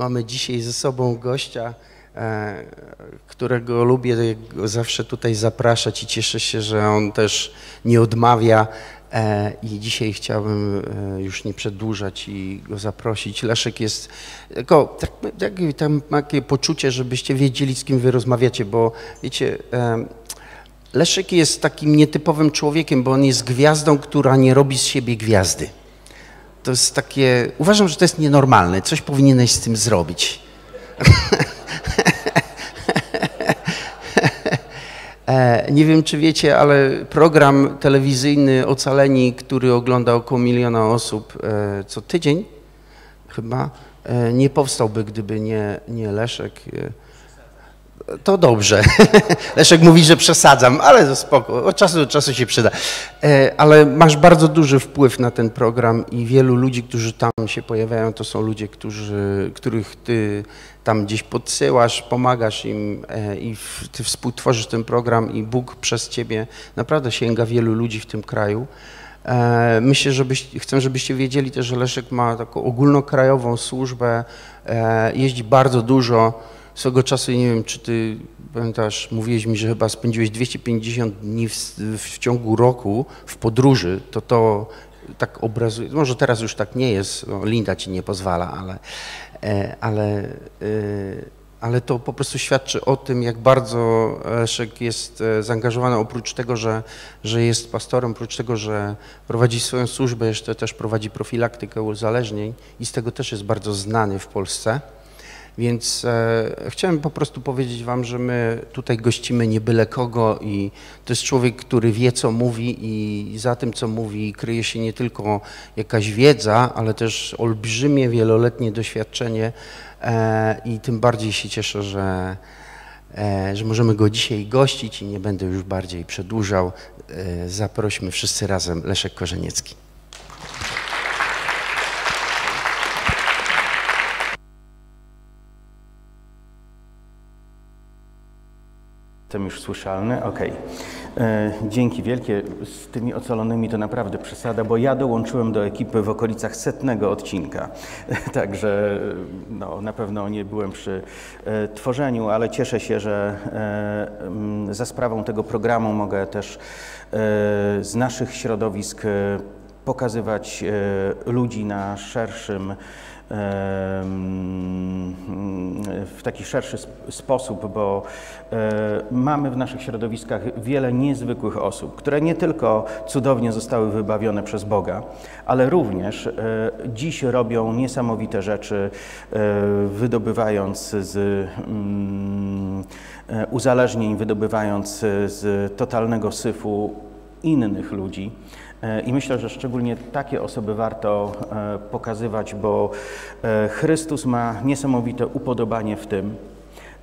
mamy dzisiaj ze sobą gościa, e, którego lubię zawsze tutaj zapraszać i cieszę się, że on też nie odmawia. E, I dzisiaj chciałbym e, już nie przedłużać i go zaprosić. Leszek jest, tylko tak, tak, tam takie poczucie, żebyście wiedzieli, z kim wy rozmawiacie, bo wiecie, Leszek jest takim nietypowym człowiekiem, bo on jest gwiazdą, która nie robi z siebie gwiazdy. To jest takie, uważam, że to jest nienormalne, coś powinieneś z tym zrobić. E, nie wiem, czy wiecie, ale program telewizyjny Ocaleni, który ogląda około miliona osób e, co tydzień, chyba, e, nie powstałby, gdyby nie, nie Leszek. To dobrze. Leszek mówi, że przesadzam, ale to spoko, od czasu do czasu się przyda. Ale masz bardzo duży wpływ na ten program i wielu ludzi, którzy tam się pojawiają, to są ludzie, którzy, których ty tam gdzieś podsyłasz, pomagasz im e, i ty współtworzysz ten program i Bóg przez ciebie naprawdę sięga wielu ludzi w tym kraju. E, myślę, że chcę, żebyście wiedzieli też, że Leszek ma taką ogólnokrajową służbę, e, jeździ bardzo dużo. Swego czasu, nie wiem, czy ty pamiętasz, mówiłeś mi, że chyba spędziłeś 250 dni w, w ciągu roku w podróży, to to tak obrazuje, może teraz już tak nie jest, no, Linda ci nie pozwala, ale E, ale, e, ale to po prostu świadczy o tym, jak bardzo Leszek jest e, zaangażowany, oprócz tego, że, że jest pastorem, oprócz tego, że prowadzi swoją służbę, jeszcze też prowadzi profilaktykę uzależnień i z tego też jest bardzo znany w Polsce. Więc e, chciałem po prostu powiedzieć Wam, że my tutaj gościmy nie byle kogo i to jest człowiek, który wie, co mówi i za tym, co mówi, kryje się nie tylko jakaś wiedza, ale też olbrzymie, wieloletnie doświadczenie e, i tym bardziej się cieszę, że, e, że możemy go dzisiaj gościć i nie będę już bardziej przedłużał. E, zaprośmy wszyscy razem Leszek Korzeniecki. Jestem już słyszalny? Okej. Okay. E, dzięki wielkie. Z tymi ocalonymi to naprawdę przesada, bo ja dołączyłem do ekipy w okolicach setnego odcinka. Także no, na pewno nie byłem przy e, tworzeniu, ale cieszę się, że e, za sprawą tego programu mogę też z naszych środowisk pokazywać ludzi na szerszym w taki szerszy sposób, bo e, mamy w naszych środowiskach wiele niezwykłych osób, które nie tylko cudownie zostały wybawione przez Boga, ale również e, dziś robią niesamowite rzeczy, e, wydobywając z mm, uzależnień, wydobywając z totalnego syfu innych ludzi. E, I myślę, że szczególnie takie osoby warto e, pokazywać, bo e, Chrystus ma niesamowite upodobanie w tym,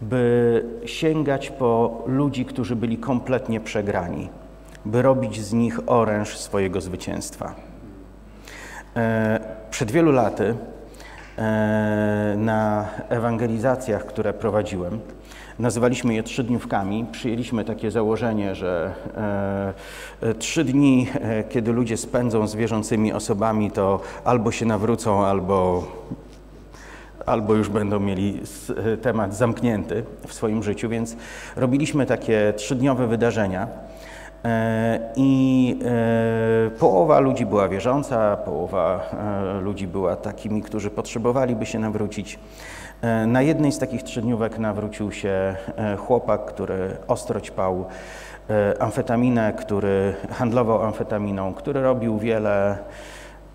by sięgać po ludzi, którzy byli kompletnie przegrani, by robić z nich oręż swojego zwycięstwa. Przed wielu laty na ewangelizacjach, które prowadziłem, Nazywaliśmy je trzydniówkami. Przyjęliśmy takie założenie, że e, e, trzy dni, e, kiedy ludzie spędzą z wierzącymi osobami, to albo się nawrócą, albo, albo już będą mieli temat zamknięty w swoim życiu, więc robiliśmy takie trzydniowe wydarzenia. I połowa ludzi była wierząca, połowa ludzi była takimi, którzy potrzebowaliby się nawrócić. E, na jednej z takich trzydniówek nawrócił się e, chłopak, który ostro ćpał e, amfetaminę, który handlował amfetaminą, który robił wiele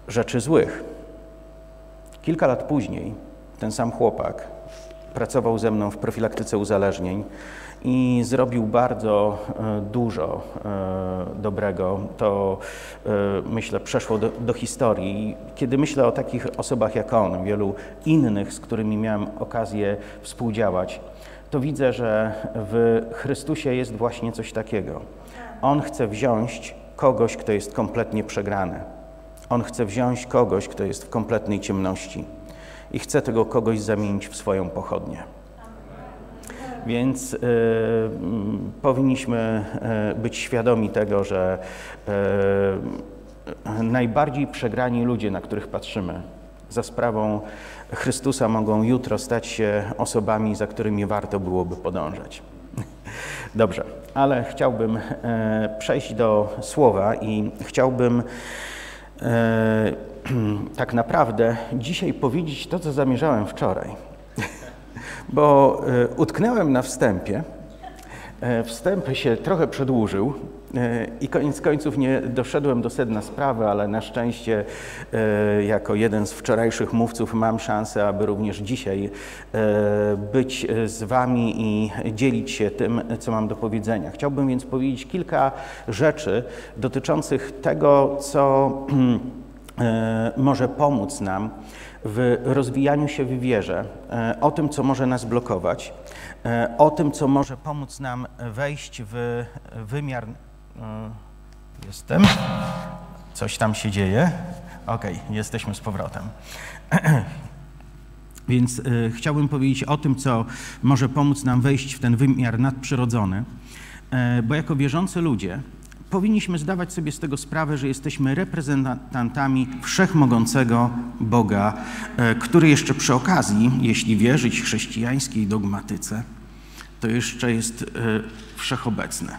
rzeczy złych. Kilka lat później ten sam chłopak pracował ze mną w profilaktyce uzależnień i zrobił bardzo e, dużo e, dobrego. To e, myślę przeszło do, do historii. Kiedy myślę o takich osobach jak on, wielu innych, z którymi miałem okazję współdziałać, to widzę, że w Chrystusie jest właśnie coś takiego. On chce wziąć kogoś, kto jest kompletnie przegrany. On chce wziąć kogoś, kto jest w kompletnej ciemności i chce tego kogoś zamienić w swoją pochodnię. Więc y, powinniśmy y, być świadomi tego, że y, najbardziej przegrani ludzie, na których patrzymy, za sprawą Chrystusa mogą jutro stać się osobami, za którymi warto byłoby podążać. Dobrze, ale chciałbym przejść do słowa i chciałbym tak naprawdę dzisiaj powiedzieć to, co zamierzałem wczoraj. Bo e, utknęłem na wstępie. Wstęp się trochę przedłużył, i koniec końców nie doszedłem do sedna sprawy, ale na szczęście e, jako jeden z wczorajszych mówców mam szansę, aby również dzisiaj e, być z Wami i dzielić się tym, co mam do powiedzenia. Chciałbym więc powiedzieć kilka rzeczy dotyczących tego, co e, może pomóc nam w rozwijaniu się w wierze, o tym, co może nas blokować, o tym, co może pomóc nam wejść w wymiar E, jestem. Coś tam się dzieje. Ok, jesteśmy z powrotem. Więc y, chciałbym powiedzieć o tym, co może pomóc nam wejść w ten wymiar nadprzyrodzony, y, bo jako wierzący ludzie powinniśmy zdawać sobie z tego sprawę, że jesteśmy reprezentantami wszechmogącego Boga, y, który jeszcze przy okazji, jeśli wierzyć chrześcijańskiej dogmatyce, to jeszcze jest wszechobecny.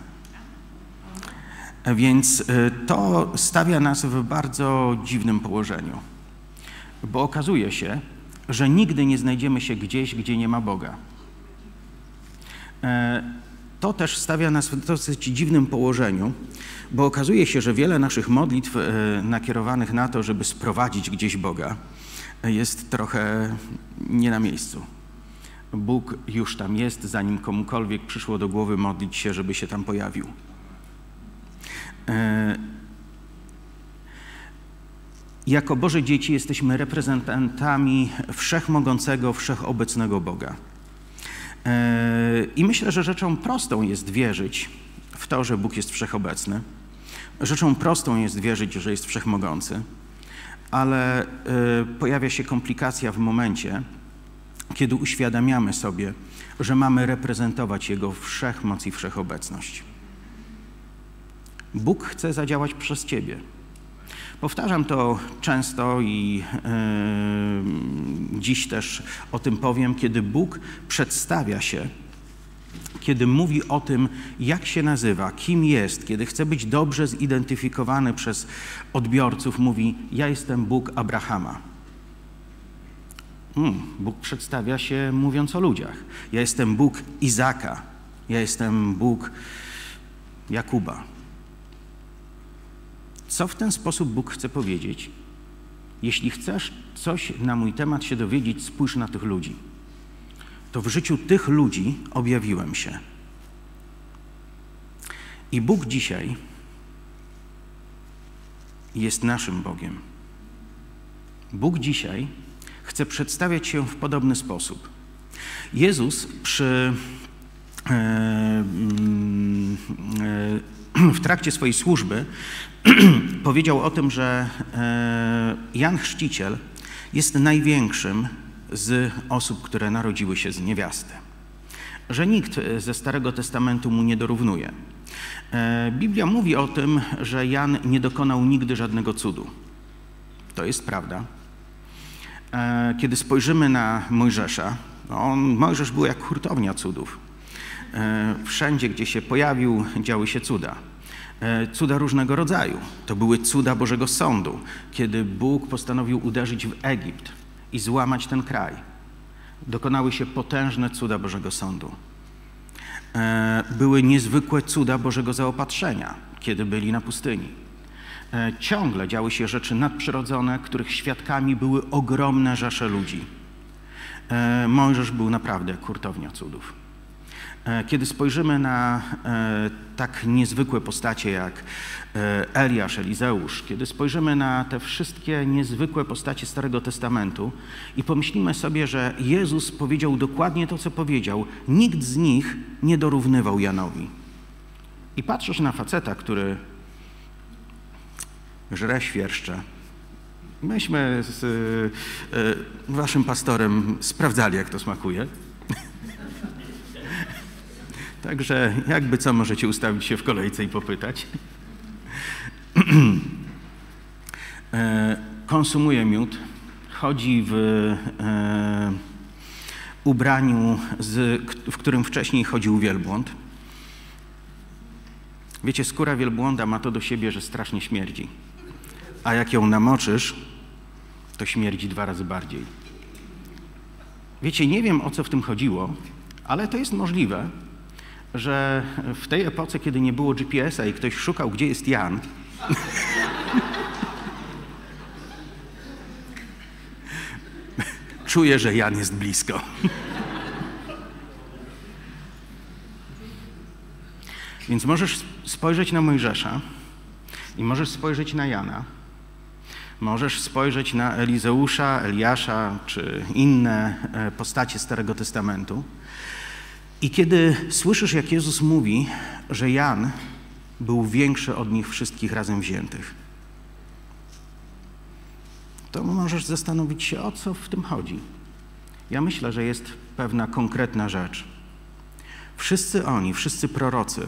Więc y, to stawia nas w bardzo dziwnym położeniu, bo okazuje się, że nigdy nie znajdziemy się gdzieś, gdzie nie ma Boga. To też stawia nas w dosyć dziwnym położeniu, bo okazuje się, że wiele naszych modlitw e, nakierowanych na to, żeby sprowadzić gdzieś Boga, jest trochę nie na miejscu. Bóg już tam jest, zanim komukolwiek przyszło do głowy modlić się, żeby się tam pojawił. E, jako Boże dzieci jesteśmy reprezentantami wszechmogącego, wszechobecnego Boga. E, I myślę, że rzeczą prostą jest wierzyć w to, że Bóg jest wszechobecny. Rzeczą prostą jest wierzyć, że jest wszechmogący, ale e, pojawia się komplikacja w momencie, kiedy uświadamiamy sobie, że mamy reprezentować Jego wszechmoc i wszechobecność. Bóg chce zadziałać przez Ciebie. Powtarzam to często i yy, dziś też o tym powiem, kiedy Bóg przedstawia się, kiedy mówi o tym, jak się nazywa, kim jest, kiedy chce być dobrze zidentyfikowany przez odbiorców, mówi: Ja jestem Bóg Abrahama. Hmm, Bóg przedstawia się mówiąc o ludziach. Ja jestem Bóg Izaka. Ja jestem Bóg Jakuba. Co w ten sposób Bóg chce powiedzieć? Jeśli chcesz coś na mój temat się dowiedzieć, spójrz na tych ludzi. To w życiu tych ludzi objawiłem się. I Bóg dzisiaj jest naszym Bogiem. Bóg dzisiaj chce przedstawiać się w podobny sposób. Jezus przy e, mm, e, w trakcie swojej służby powiedział o tym, że e, Jan Chrzciciel jest największym z osób, które narodziły się z niewiasty. Że nikt ze Starego Testamentu mu nie dorównuje. E, Biblia mówi o tym, że Jan nie dokonał nigdy żadnego cudu. To jest prawda. E, kiedy spojrzymy na Mojżesza, on, Mojżesz był jak hurtownia cudów. Wszędzie, gdzie się pojawił, działy się cuda. E, cuda różnego rodzaju. To były cuda Bożego Sądu, kiedy Bóg postanowił uderzyć w Egipt i złamać ten kraj. Dokonały się potężne cuda Bożego Sądu. E, były niezwykłe cuda Bożego zaopatrzenia, kiedy byli na pustyni. E, ciągle działy się rzeczy nadprzyrodzone, których świadkami były ogromne rzesze ludzi. Mojżesz był naprawdę kurtownia cudów. E, kiedy spojrzymy na e, tak niezwykłe postacie jak e, Eliasz, Elizeusz, kiedy spojrzymy na te wszystkie niezwykłe postacie Starego Testamentu i pomyślimy sobie, że Jezus powiedział dokładnie to, co powiedział, nikt z nich nie dorównywał Janowi. I patrzysz na faceta, który żre świerszcze. Myśmy z waszym pastorem sprawdzali, jak to smakuje. Także jakby co możecie ustawić się w kolejce i popytać. E, konsumuje miód, chodzi w e, ubraniu, z, w którym wcześniej chodził wielbłąd. Wiecie, skóra wielbłąda ma to do siebie, że strasznie śmierdzi. A jak ją namoczysz, to śmierdzi dwa razy bardziej. Wiecie, nie wiem o co w tym chodziło, ale to jest możliwe, że w tej epoce, kiedy nie było GPS-a i ktoś szukał, gdzie jest Jan, czuję, że Jan jest blisko. Więc możesz spojrzeć na Mojżesza i możesz spojrzeć na Jana. Możesz spojrzeć na Elizeusza, Eliasza czy inne e, postacie Starego Testamentu. I kiedy słyszysz, jak Jezus mówi, że Jan był większy od nich wszystkich razem wziętych, to możesz zastanowić się, o co w tym chodzi. Ja myślę, że jest pewna konkretna rzecz. Wszyscy oni, wszyscy prorocy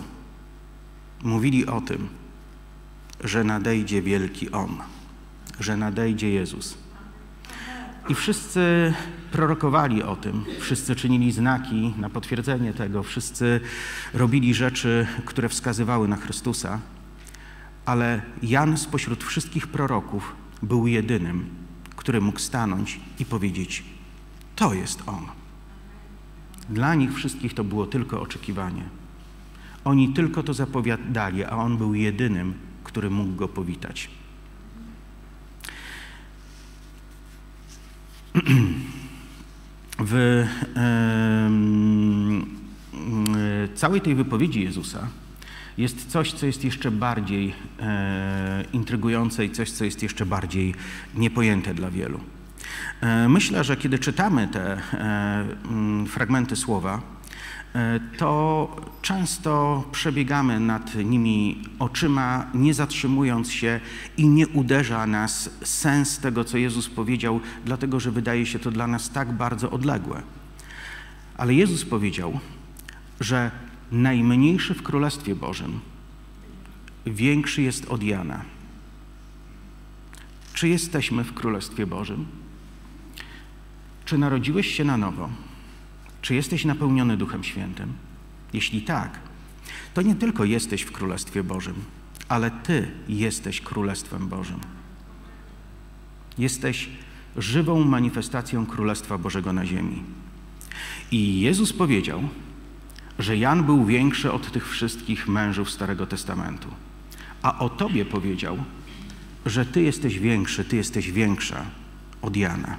mówili o tym, że nadejdzie wielki On, że nadejdzie Jezus. I wszyscy prorokowali o tym, wszyscy czynili znaki na potwierdzenie tego, wszyscy robili rzeczy, które wskazywały na Chrystusa, ale Jan spośród wszystkich proroków był jedynym, który mógł stanąć i powiedzieć: To jest On. Dla nich wszystkich to było tylko oczekiwanie. Oni tylko to zapowiadali, a On był jedynym, który mógł go powitać. W całej tej wypowiedzi Jezusa jest coś, co jest jeszcze bardziej e, intrygujące i coś, co jest jeszcze bardziej niepojęte dla wielu. E, myślę, że kiedy czytamy te e, fragmenty słowa, E, to często przebiegamy nad nimi oczyma, nie zatrzymując się i nie uderza nas sens tego, co Jezus powiedział, dlatego że wydaje się to dla nas tak bardzo odległe. Ale Jezus powiedział, że najmniejszy w Królestwie Bożym większy jest od Jana. Czy jesteśmy w Królestwie Bożym? Czy narodziłeś się na nowo? Czy jesteś napełniony Duchem Świętym? Jeśli tak, to nie tylko jesteś w Królestwie Bożym, ale Ty jesteś Królestwem Bożym. Jesteś żywą manifestacją Królestwa Bożego na ziemi. I Jezus powiedział, że Jan był większy od tych wszystkich mężów Starego Testamentu. A o Tobie powiedział, że Ty jesteś większy, Ty jesteś większa od Jana.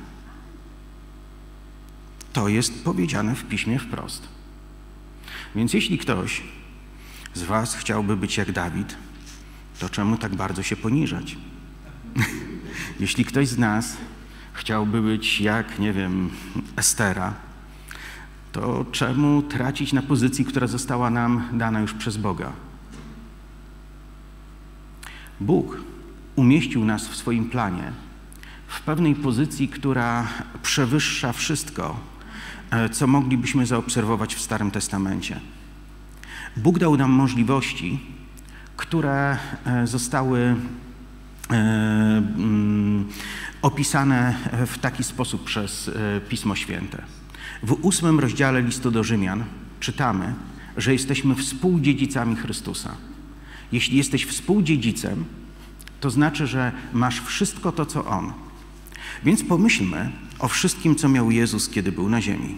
To jest powiedziane w piśmie wprost. Więc jeśli ktoś z Was chciałby być jak Dawid, to czemu tak bardzo się poniżać? jeśli ktoś z nas chciałby być jak, nie wiem, Estera, to czemu tracić na pozycji, która została nam dana już przez Boga? Bóg umieścił nas w swoim planie w pewnej pozycji, która przewyższa wszystko, co moglibyśmy zaobserwować w Starym Testamencie. Bóg dał nam możliwości, które e, zostały e, mm, opisane w taki sposób przez Pismo Święte. W ósmym rozdziale listu do Rzymian czytamy, że jesteśmy współdziedzicami Chrystusa. Jeśli jesteś współdziedzicem, to znaczy, że masz wszystko to, co On. Więc pomyślmy o wszystkim, co miał Jezus, kiedy był na ziemi.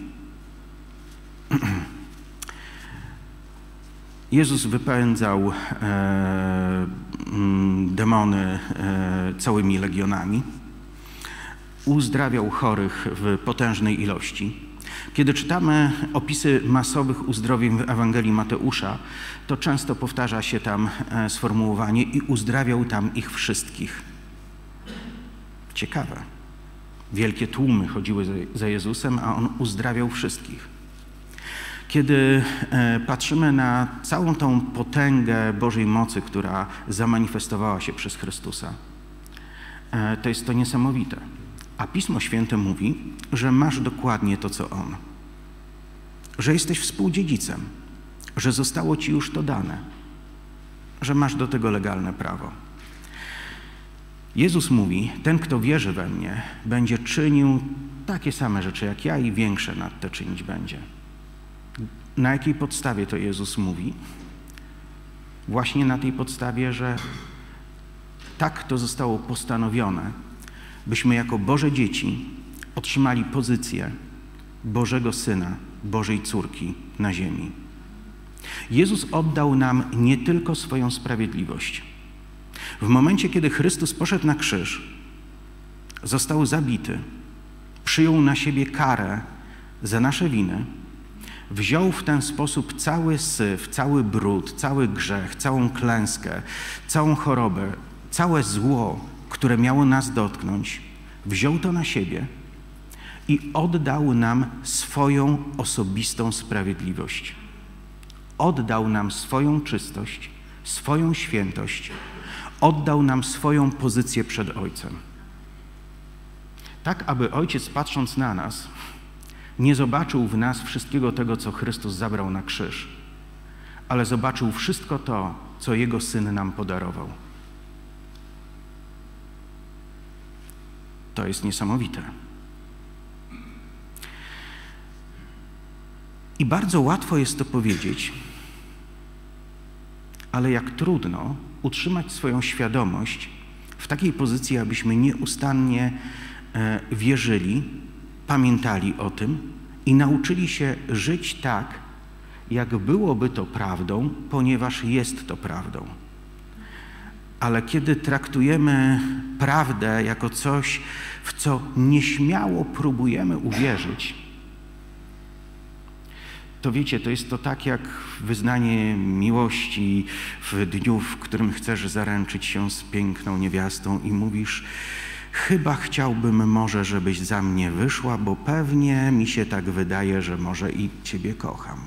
Jezus wypędzał e, mm, demony e, całymi legionami, uzdrawiał chorych w potężnej ilości. Kiedy czytamy opisy masowych uzdrowień w Ewangelii Mateusza, to często powtarza się tam e, sformułowanie i uzdrawiał tam ich wszystkich. Ciekawe. Wielkie tłumy chodziły za Jezusem, a On uzdrawiał wszystkich. Kiedy e, patrzymy na całą tą potęgę Bożej mocy, która zamanifestowała się przez Chrystusa, e, to jest to niesamowite. A Pismo Święte mówi, że masz dokładnie to, co On. Że jesteś współdziedzicem, że zostało Ci już to dane, że masz do tego legalne prawo. Jezus mówi: Ten, kto wierzy we mnie, będzie czynił takie same rzeczy jak ja i większe nad te czynić będzie. Na jakiej podstawie to Jezus mówi? Właśnie na tej podstawie, że tak to zostało postanowione, byśmy jako Boże dzieci otrzymali pozycję Bożego Syna, Bożej córki na ziemi. Jezus oddał nam nie tylko swoją sprawiedliwość. W momencie, kiedy Chrystus poszedł na krzyż, został zabity, przyjął na siebie karę za nasze winy, wziął w ten sposób cały syf, cały brud, cały grzech, całą klęskę, całą chorobę, całe zło, które miało nas dotknąć, wziął to na siebie i oddał nam swoją osobistą sprawiedliwość. Oddał nam swoją czystość, swoją świętość, oddał nam swoją pozycję przed Ojcem. Tak, aby Ojciec patrząc na nas, nie zobaczył w nas wszystkiego tego, co Chrystus zabrał na krzyż, ale zobaczył wszystko to, co Jego Syn nam podarował. To jest niesamowite. I bardzo łatwo jest to powiedzieć, ale jak trudno utrzymać swoją świadomość w takiej pozycji, abyśmy nieustannie e, wierzyli, pamiętali o tym i nauczyli się żyć tak, jak byłoby to prawdą, ponieważ jest to prawdą. Ale kiedy traktujemy prawdę jako coś, w co nieśmiało próbujemy uwierzyć, to wiecie, to jest to tak jak wyznanie miłości w dniu, w którym chcesz zaręczyć się z piękną niewiastą i mówisz, chyba chciałbym może, żebyś za mnie wyszła, bo pewnie mi się tak wydaje, że może i ciebie kocham.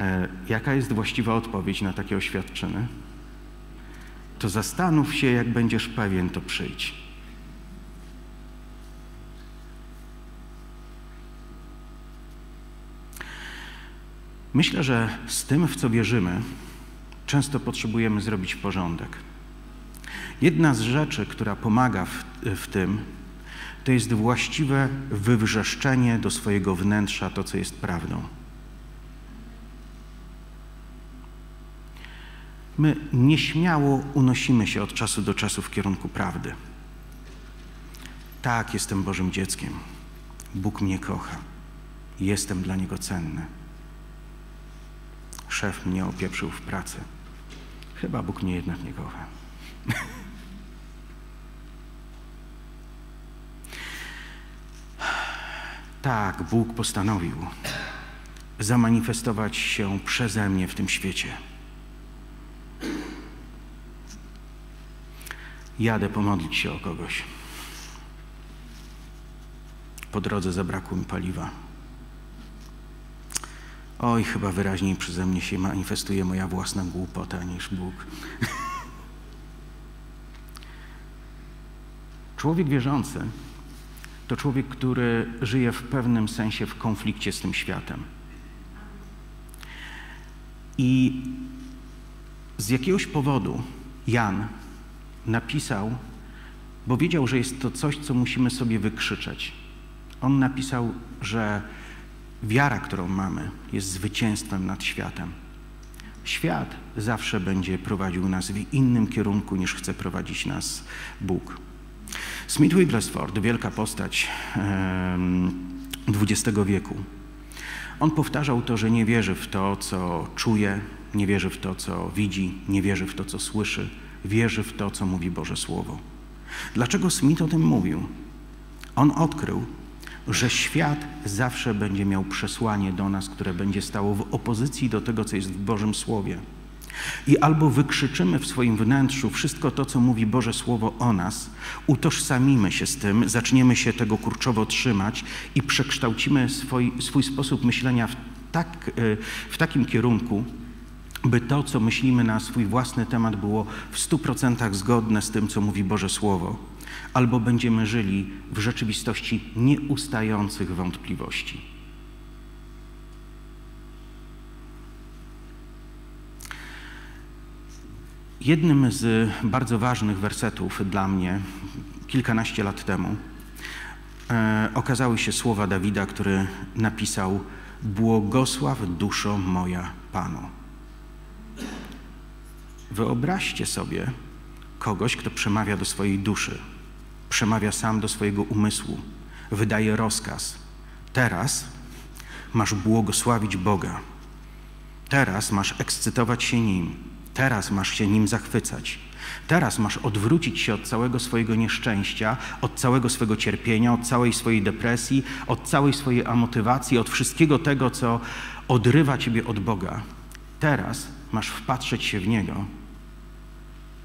E, jaka jest właściwa odpowiedź na takie oświadczyny? To zastanów się, jak będziesz pewien, to przyjdź. Myślę, że z tym, w co wierzymy, często potrzebujemy zrobić porządek. Jedna z rzeczy, która pomaga w, w tym, to jest właściwe wywrzeszczenie do swojego wnętrza to, co jest prawdą. My nieśmiało unosimy się od czasu do czasu w kierunku prawdy. Tak, jestem Bożym dzieckiem. Bóg mnie kocha. Jestem dla Niego cenny szef mnie opieprzył w pracy. Chyba Bóg mnie jednak nie kocha. tak, Bóg postanowił zamanifestować się przeze mnie w tym świecie. Jadę pomodlić się o kogoś. Po drodze zabrakło mi paliwa. Oj, chyba wyraźniej przeze mnie się manifestuje moja własna głupota niż Bóg. człowiek wierzący to człowiek, który żyje w pewnym sensie w konflikcie z tym światem. I z jakiegoś powodu Jan napisał, bo wiedział, że jest to coś, co musimy sobie wykrzyczeć. On napisał, że Wiara, którą mamy, jest zwycięstwem nad światem. Świat zawsze będzie prowadził nas w innym kierunku niż chce prowadzić nas Bóg. Smith Wigglesworth, wielka postać XX wieku, on powtarzał to, że nie wierzy w to, co czuje, nie wierzy w to, co widzi, nie wierzy w to, co słyszy, wierzy w to, co mówi Boże Słowo. Dlaczego Smith o tym mówił? On odkrył, że świat zawsze będzie miał przesłanie do nas, które będzie stało w opozycji do tego, co jest w Bożym Słowie. I albo wykrzyczymy w swoim wnętrzu wszystko to, co mówi Boże Słowo o nas, utożsamimy się z tym, zaczniemy się tego kurczowo trzymać i przekształcimy swój, swój sposób myślenia w, tak, e, w takim kierunku, by to, co myślimy na swój własny temat, było w stu procentach zgodne z tym, co mówi Boże Słowo albo będziemy żyli w rzeczywistości nieustających wątpliwości. Jednym z bardzo ważnych wersetów dla mnie kilkanaście lat temu e, okazały się słowa Dawida, który napisał: Błogosław duszo moja Panu. Wyobraźcie sobie kogoś, kto przemawia do swojej duszy, przemawia sam do swojego umysłu, wydaje rozkaz. Teraz masz błogosławić Boga. Teraz masz ekscytować się Nim. Teraz masz się Nim zachwycać. Teraz masz odwrócić się od całego swojego nieszczęścia, od całego swojego cierpienia, od całej swojej depresji, od całej swojej amotywacji, od wszystkiego tego, co odrywa Ciebie od Boga. Teraz masz wpatrzeć się w Niego.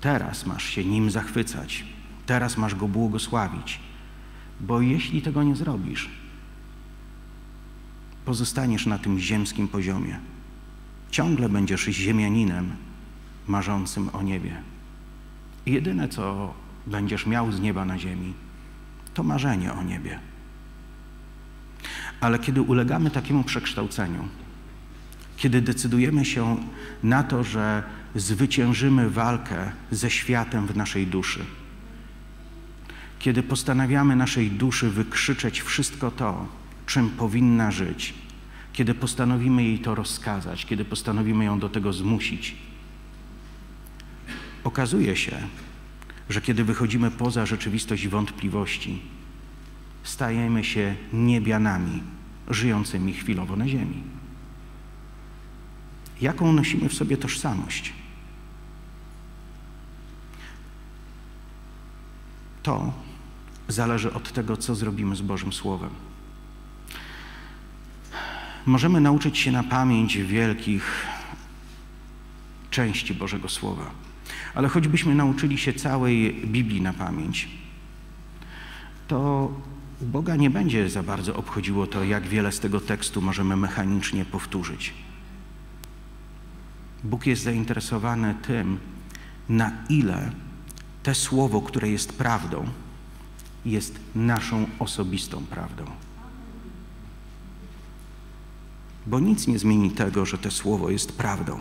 Teraz masz się Nim zachwycać. Teraz masz Go błogosławić. Bo jeśli tego nie zrobisz, pozostaniesz na tym ziemskim poziomie. Ciągle będziesz ziemianinem marzącym o niebie. Jedyne, co będziesz miał z nieba na ziemi, to marzenie o niebie. Ale kiedy ulegamy takiemu przekształceniu, kiedy decydujemy się na to, że zwyciężymy walkę ze światem w naszej duszy, kiedy postanawiamy naszej duszy wykrzyczeć wszystko to, czym powinna żyć, kiedy postanowimy jej to rozkazać, kiedy postanowimy ją do tego zmusić, okazuje się, że kiedy wychodzimy poza rzeczywistość wątpliwości, stajemy się niebianami żyjącymi chwilowo na ziemi. Jaką nosimy w sobie tożsamość? To zależy od tego, co zrobimy z Bożym Słowem. Możemy nauczyć się na pamięć wielkich części Bożego Słowa, ale choćbyśmy nauczyli się całej Biblii na pamięć, to Boga nie będzie za bardzo obchodziło to, jak wiele z tego tekstu możemy mechanicznie powtórzyć. Bóg jest zainteresowany tym, na ile te słowo, które jest prawdą, jest naszą osobistą prawdą. Bo nic nie zmieni tego, że to słowo jest prawdą.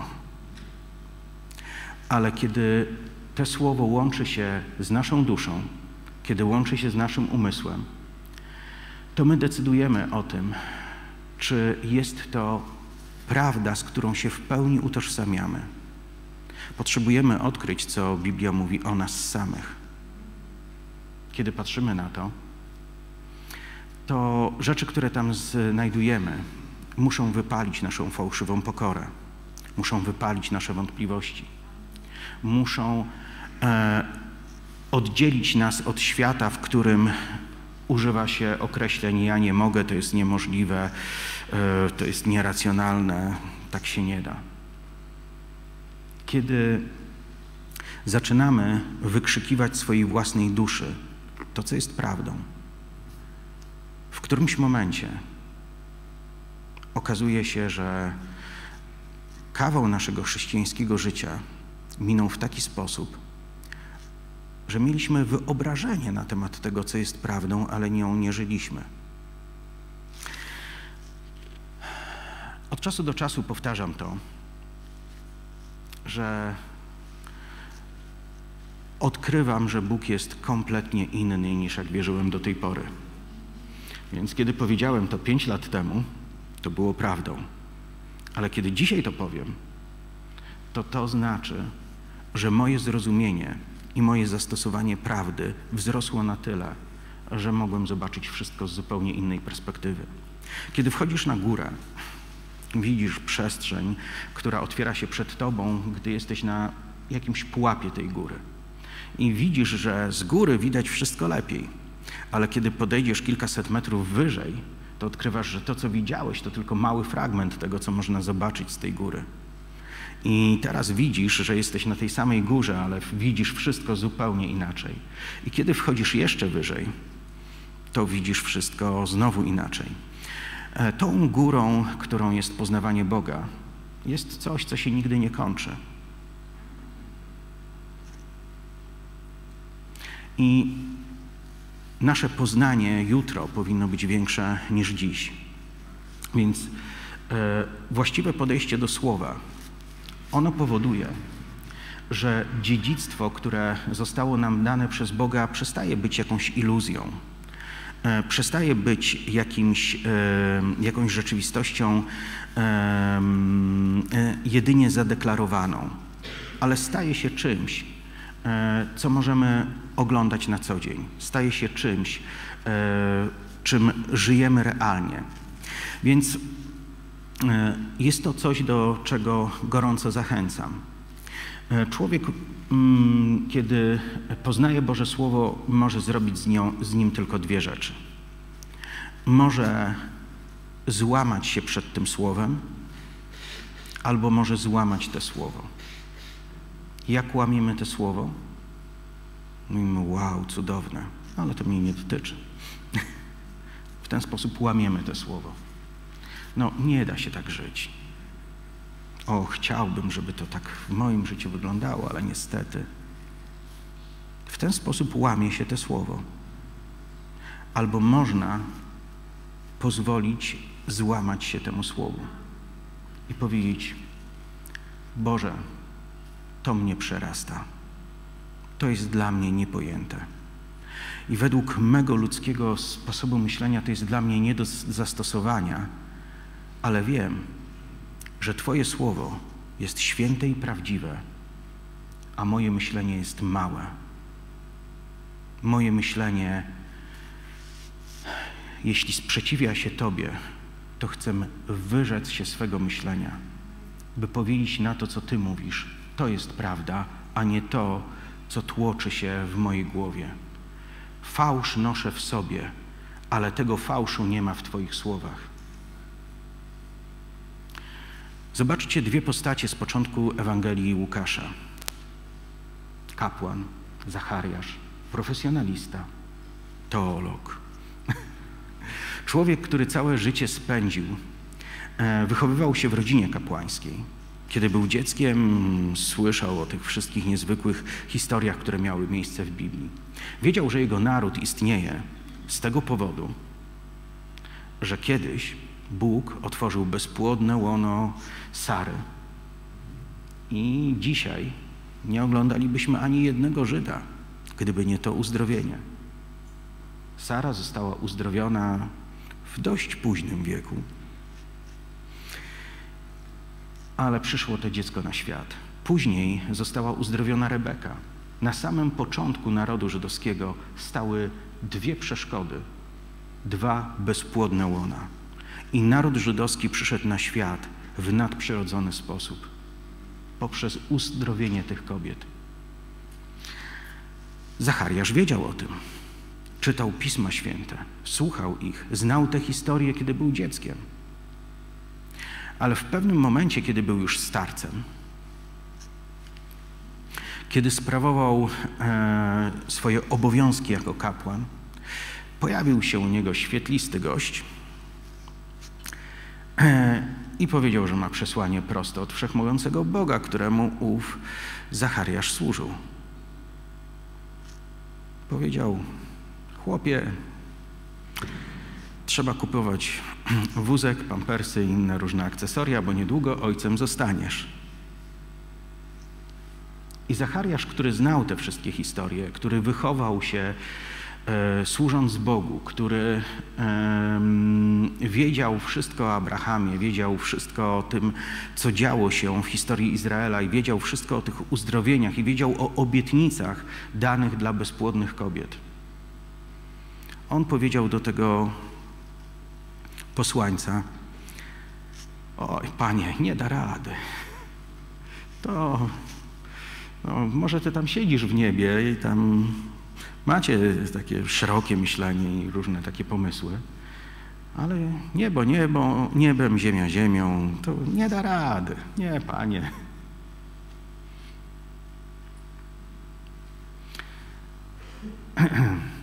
Ale kiedy to słowo łączy się z naszą duszą, kiedy łączy się z naszym umysłem, to my decydujemy o tym, czy jest to prawda, z którą się w pełni utożsamiamy. Potrzebujemy odkryć, co Biblia mówi o nas samych. Kiedy patrzymy na to, to rzeczy, które tam znajdujemy, muszą wypalić naszą fałszywą pokorę, muszą wypalić nasze wątpliwości, muszą e, oddzielić nas od świata, w którym używa się określeń ja nie mogę, to jest niemożliwe, e, to jest nieracjonalne, tak się nie da. Kiedy zaczynamy wykrzykiwać swojej własnej duszy to, co jest prawdą, w którymś momencie okazuje się, że kawał naszego chrześcijańskiego życia minął w taki sposób, że mieliśmy wyobrażenie na temat tego, co jest prawdą, ale nią nie żyliśmy. Od czasu do czasu powtarzam to, że odkrywam, że Bóg jest kompletnie inny niż jak wierzyłem do tej pory. Więc kiedy powiedziałem to pięć lat temu, to było prawdą. Ale kiedy dzisiaj to powiem, to to znaczy, że moje zrozumienie i moje zastosowanie prawdy wzrosło na tyle, że mogłem zobaczyć wszystko z zupełnie innej perspektywy. Kiedy wchodzisz na górę, widzisz przestrzeń, która otwiera się przed tobą, gdy jesteś na jakimś pułapie tej góry. I widzisz, że z góry widać wszystko lepiej, ale kiedy podejdziesz kilkaset metrów wyżej, to odkrywasz, że to, co widziałeś, to tylko mały fragment tego, co można zobaczyć z tej góry. I teraz widzisz, że jesteś na tej samej górze, ale widzisz wszystko zupełnie inaczej. I kiedy wchodzisz jeszcze wyżej, to widzisz wszystko znowu inaczej. E, tą górą, którą jest poznawanie Boga, jest coś, co się nigdy nie kończy. I nasze poznanie jutro powinno być większe niż dziś. Więc e, właściwe podejście do słowa, ono powoduje, że dziedzictwo, które zostało nam dane przez Boga, przestaje być jakąś iluzją, e, przestaje być jakimś, e, jakąś rzeczywistością jedynie zadeklarowaną, ale staje się czymś, co możemy oglądać na co dzień. Staje się czymś, czym żyjemy realnie. Więc jest to coś, do czego gorąco zachęcam. E, człowiek, mm, kiedy poznaje Boże Słowo, może zrobić z, nią, z nim tylko dwie rzeczy. Może złamać się przed tym Słowem, albo może złamać to Słowo. Jak łamiemy to Słowo? Mówimy, wow, cudowne, ale to mnie nie dotyczy. W ten sposób łamiemy to Słowo. No, nie da się tak żyć. O, chciałbym, żeby to tak w moim życiu wyglądało, ale niestety. W ten sposób łamie się to słowo. Albo można pozwolić złamać się temu słowu i powiedzieć: Boże, to mnie przerasta. To jest dla mnie niepojęte. I według mego ludzkiego sposobu myślenia to jest dla mnie nie do zastosowania, ale wiem, że Twoje słowo jest święte i prawdziwe, a moje myślenie jest małe. Moje myślenie, jeśli sprzeciwia się Tobie, to chcę wyrzec się swego myślenia, by powiedzieć na to, co Ty mówisz. To jest prawda, a nie to, co tłoczy się w mojej głowie. Fałsz noszę w sobie, ale tego fałszu nie ma w Twoich słowach. Zobaczcie dwie postacie z początku Ewangelii Łukasza. Kapłan, Zachariasz, profesjonalista, teolog. Człowiek, który całe życie spędził, e, wychowywał się w rodzinie kapłańskiej. Kiedy był dzieckiem, słyszał o tych wszystkich niezwykłych historiach, które miały miejsce w Biblii. Wiedział, że jego naród istnieje z tego powodu, że kiedyś Bóg otworzył bezpłodne łono Sary. I dzisiaj nie oglądalibyśmy ani jednego Żyda, gdyby nie to uzdrowienie. Sara została uzdrowiona w dość późnym wieku, ale przyszło to dziecko na świat. Później została uzdrowiona Rebeka. Na samym początku narodu żydowskiego stały dwie przeszkody, dwa bezpłodne łona. I naród żydowski przyszedł na świat w nadprzyrodzony sposób poprzez uzdrowienie tych kobiet. Zachariasz wiedział o tym. Czytał Pisma Święte, słuchał ich, znał te historie, kiedy był dzieckiem. Ale w pewnym momencie, kiedy był już starcem, kiedy sprawował e, swoje obowiązki jako kapłan, pojawił się u niego świetlisty gość, i powiedział, że ma przesłanie proste od wszechmogącego Boga, któremu ów Zachariasz służył. Powiedział, chłopie, trzeba kupować wózek, pampersy i inne różne akcesoria, bo niedługo ojcem zostaniesz. I Zachariasz, który znał te wszystkie historie, który wychował się E, służąc Bogu, który wiedział wszystko o Abrahamie, wiedział wszystko o tym, co działo się w historii Izraela i wiedział wszystko o tych uzdrowieniach i wiedział o obietnicach danych dla bezpłodnych kobiet. On powiedział do tego posłańca: Oj, panie, nie da rady. To no, może ty tam siedzisz w niebie i tam Macie takie szerokie myślenie i różne takie pomysły, ale niebo, niebo, niebem, ziemia, ziemią, to nie da rady. Nie, panie.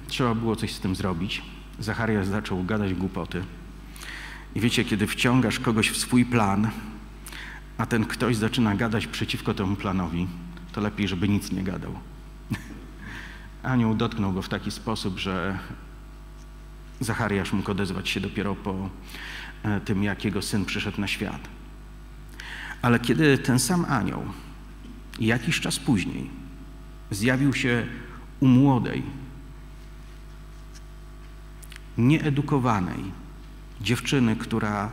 Trzeba było coś z tym zrobić. Zachariasz zaczął gadać głupoty. I wiecie, kiedy wciągasz kogoś w swój plan, a ten ktoś zaczyna gadać przeciwko temu planowi, to lepiej, żeby nic nie gadał. Anioł dotknął go w taki sposób, że Zachariasz mógł odezwać się dopiero po e, tym, jak jego syn przyszedł na świat. Ale kiedy ten sam anioł jakiś czas później zjawił się u młodej, nieedukowanej dziewczyny, która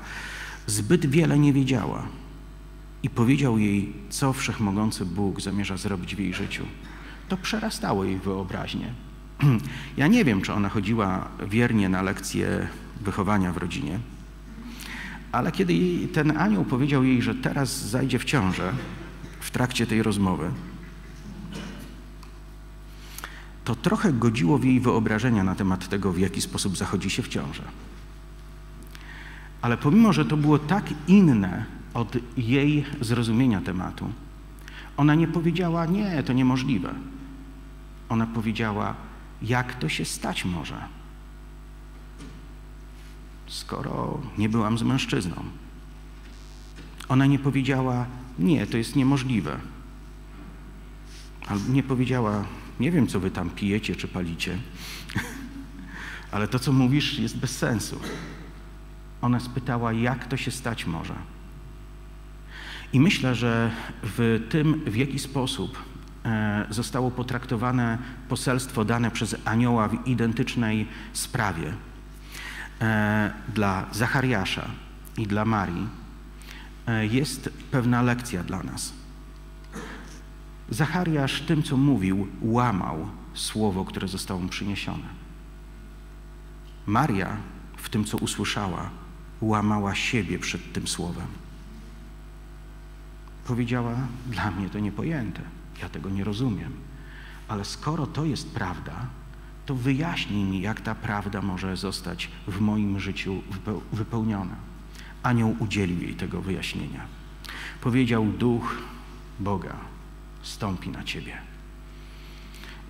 zbyt wiele nie wiedziała i powiedział jej, co wszechmogący Bóg zamierza zrobić w jej życiu. To przerastało jej wyobraźnię. Ja nie wiem, czy ona chodziła wiernie na lekcje wychowania w rodzinie, ale kiedy jej, ten anioł powiedział jej, że teraz zajdzie w ciążę w trakcie tej rozmowy, to trochę godziło w jej wyobrażenia na temat tego, w jaki sposób zachodzi się w ciążę. Ale pomimo, że to było tak inne od jej zrozumienia tematu, ona nie powiedziała, nie, to niemożliwe. Ona powiedziała, jak to się stać może, skoro nie byłam z mężczyzną. Ona nie powiedziała, nie, to jest niemożliwe. Albo nie powiedziała, nie wiem, co wy tam pijecie czy palicie, ale to, co mówisz, jest bez sensu. Ona spytała, jak to się stać może. I myślę, że w tym, w jaki sposób e, zostało potraktowane poselstwo dane przez anioła w identycznej sprawie e, dla Zachariasza i dla Marii, e, jest pewna lekcja dla nas. Zachariasz tym, co mówił, łamał słowo, które zostało mu przyniesione. Maria w tym, co usłyszała, łamała siebie przed tym słowem. Powiedziała: Dla mnie to niepojęte, ja tego nie rozumiem, ale skoro to jest prawda, to wyjaśnij mi, jak ta prawda może zostać w moim życiu wypełniona. Anioł udzielił jej tego wyjaśnienia. Powiedział: Duch Boga stąpi na ciebie.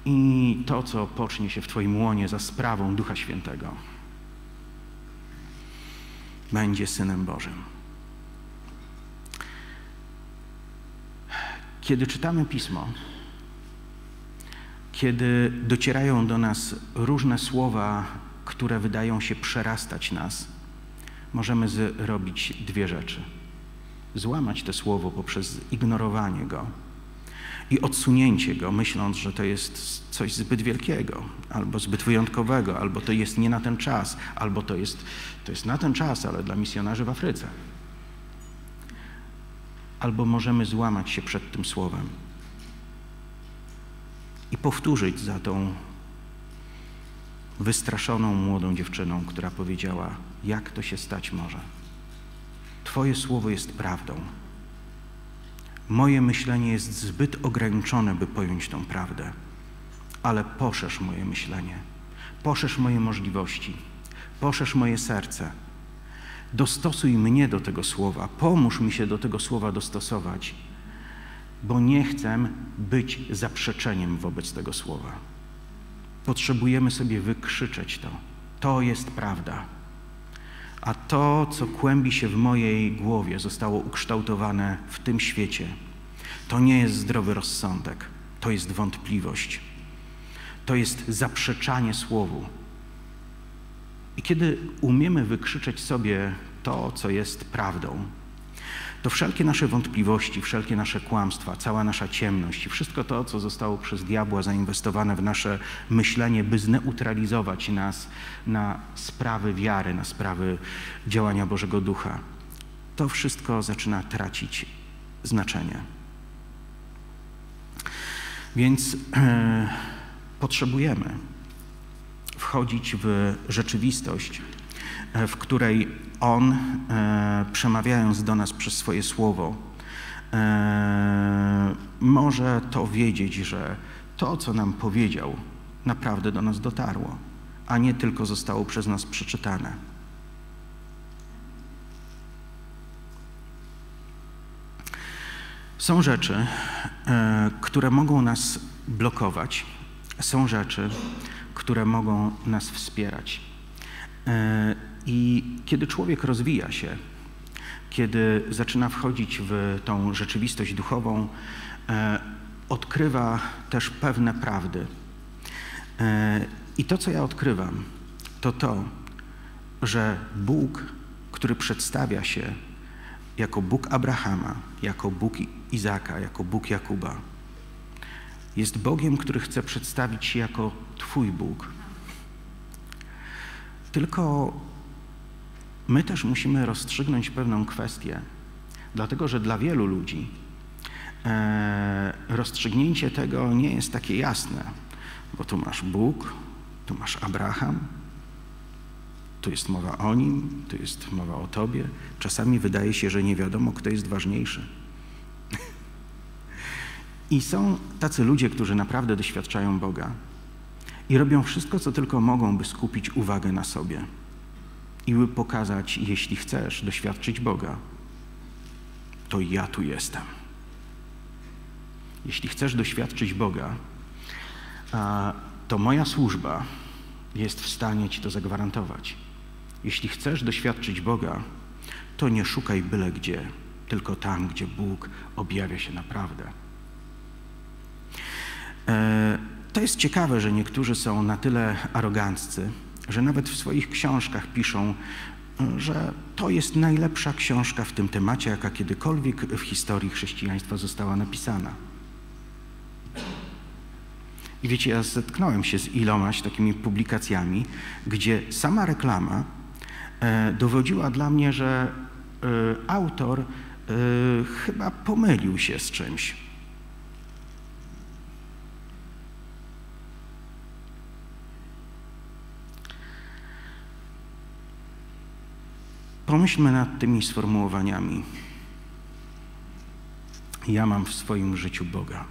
I to, co pocznie się w Twoim łonie za sprawą Ducha Świętego, będzie Synem Bożym. Kiedy czytamy Pismo, kiedy docierają do nas różne słowa, które wydają się przerastać nas, możemy zrobić dwie rzeczy. Złamać to słowo poprzez ignorowanie go i odsunięcie go, myśląc, że to jest coś zbyt wielkiego, albo zbyt wyjątkowego, albo to jest nie na ten czas, albo to jest, to jest na ten czas, ale dla misjonarzy w Afryce. Albo możemy złamać się przed tym słowem i powtórzyć za tą wystraszoną młodą dziewczyną, która powiedziała: Jak to się stać może? Twoje słowo jest prawdą. Moje myślenie jest zbyt ograniczone, by pojąć tą prawdę, ale poszerz moje myślenie, poszerz moje możliwości, poszerz moje serce. Dostosuj mnie do tego słowa, pomóż mi się do tego słowa dostosować, bo nie chcę być zaprzeczeniem wobec tego słowa. Potrzebujemy sobie wykrzyczeć to. To jest prawda. A to, co kłębi się w mojej głowie, zostało ukształtowane w tym świecie. To nie jest zdrowy rozsądek, to jest wątpliwość. To jest zaprzeczanie słowu. I kiedy umiemy wykrzyczeć sobie to, co jest prawdą, to wszelkie nasze wątpliwości, wszelkie nasze kłamstwa, cała nasza ciemność i wszystko to, co zostało przez diabła zainwestowane w nasze myślenie, by zneutralizować nas na sprawy wiary, na sprawy działania Bożego Ducha, to wszystko zaczyna tracić znaczenie. Więc e, potrzebujemy wchodzić w rzeczywistość, w której on, e, przemawiając do nas przez swoje słowo, e, może to wiedzieć, że to, co nam powiedział, naprawdę do nas dotarło, a nie tylko zostało przez nas przeczytane. Są rzeczy, e, które mogą nas blokować, są rzeczy, które mogą nas wspierać. I kiedy człowiek rozwija się, kiedy zaczyna wchodzić w tą rzeczywistość duchową, e, odkrywa też pewne prawdy. E, I to, co ja odkrywam, to to, że Bóg, który przedstawia się jako Bóg Abrahama, jako Bóg Izaka, jako Bóg Jakuba. Jest Bogiem, który chce przedstawić się jako Twój Bóg. Tylko my też musimy rozstrzygnąć pewną kwestię, dlatego że dla wielu ludzi e, rozstrzygnięcie tego nie jest takie jasne, bo tu masz Bóg, tu masz Abraham, tu jest mowa o nim, tu jest mowa o tobie. Czasami wydaje się, że nie wiadomo, kto jest ważniejszy. I są tacy ludzie, którzy naprawdę doświadczają Boga i robią wszystko, co tylko mogą, by skupić uwagę na sobie i by pokazać, jeśli chcesz doświadczyć Boga, to ja tu jestem. Jeśli chcesz doświadczyć Boga, to moja służba jest w stanie Ci to zagwarantować. Jeśli chcesz doświadczyć Boga, to nie szukaj byle gdzie, tylko tam, gdzie Bóg objawia się naprawdę. E, to jest ciekawe, że niektórzy są na tyle aroganccy, że nawet w swoich książkach piszą, że to jest najlepsza książka w tym temacie, jaka kiedykolwiek w historii chrześcijaństwa została napisana. I wiecie, ja zetknąłem się z ilomaś takimi publikacjami, gdzie sama reklama e, dowodziła dla mnie, że e, autor e, chyba pomylił się z czymś. Pomyślmy nad tymi sformułowaniami. Ja mam w swoim życiu Boga.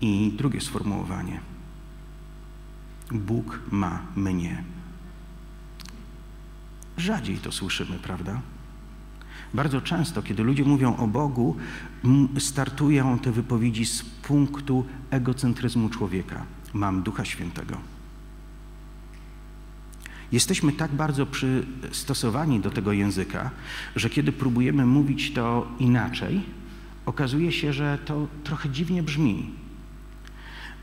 I drugie sformułowanie. Bóg ma mnie. Rzadziej to słyszymy, prawda? Bardzo często, kiedy ludzie mówią o Bogu, startują te wypowiedzi z punktu egocentryzmu człowieka. Mam Ducha Świętego. Jesteśmy tak bardzo przystosowani do tego języka, że kiedy próbujemy mówić to inaczej, okazuje się, że to trochę dziwnie brzmi.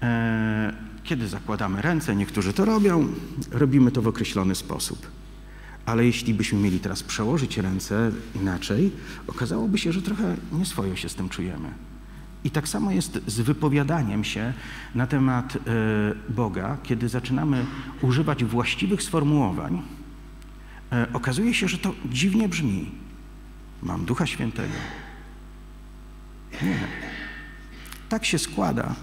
E, kiedy zakładamy ręce, niektórzy to robią, robimy to w określony sposób. Ale jeśli byśmy mieli teraz przełożyć ręce inaczej, okazałoby się, że trochę nieswojo się z tym czujemy. I tak samo jest z wypowiadaniem się na temat e, Boga, kiedy zaczynamy używać właściwych sformułowań, e, okazuje się, że to dziwnie brzmi. Mam Ducha Świętego. Nie. Tak się składa,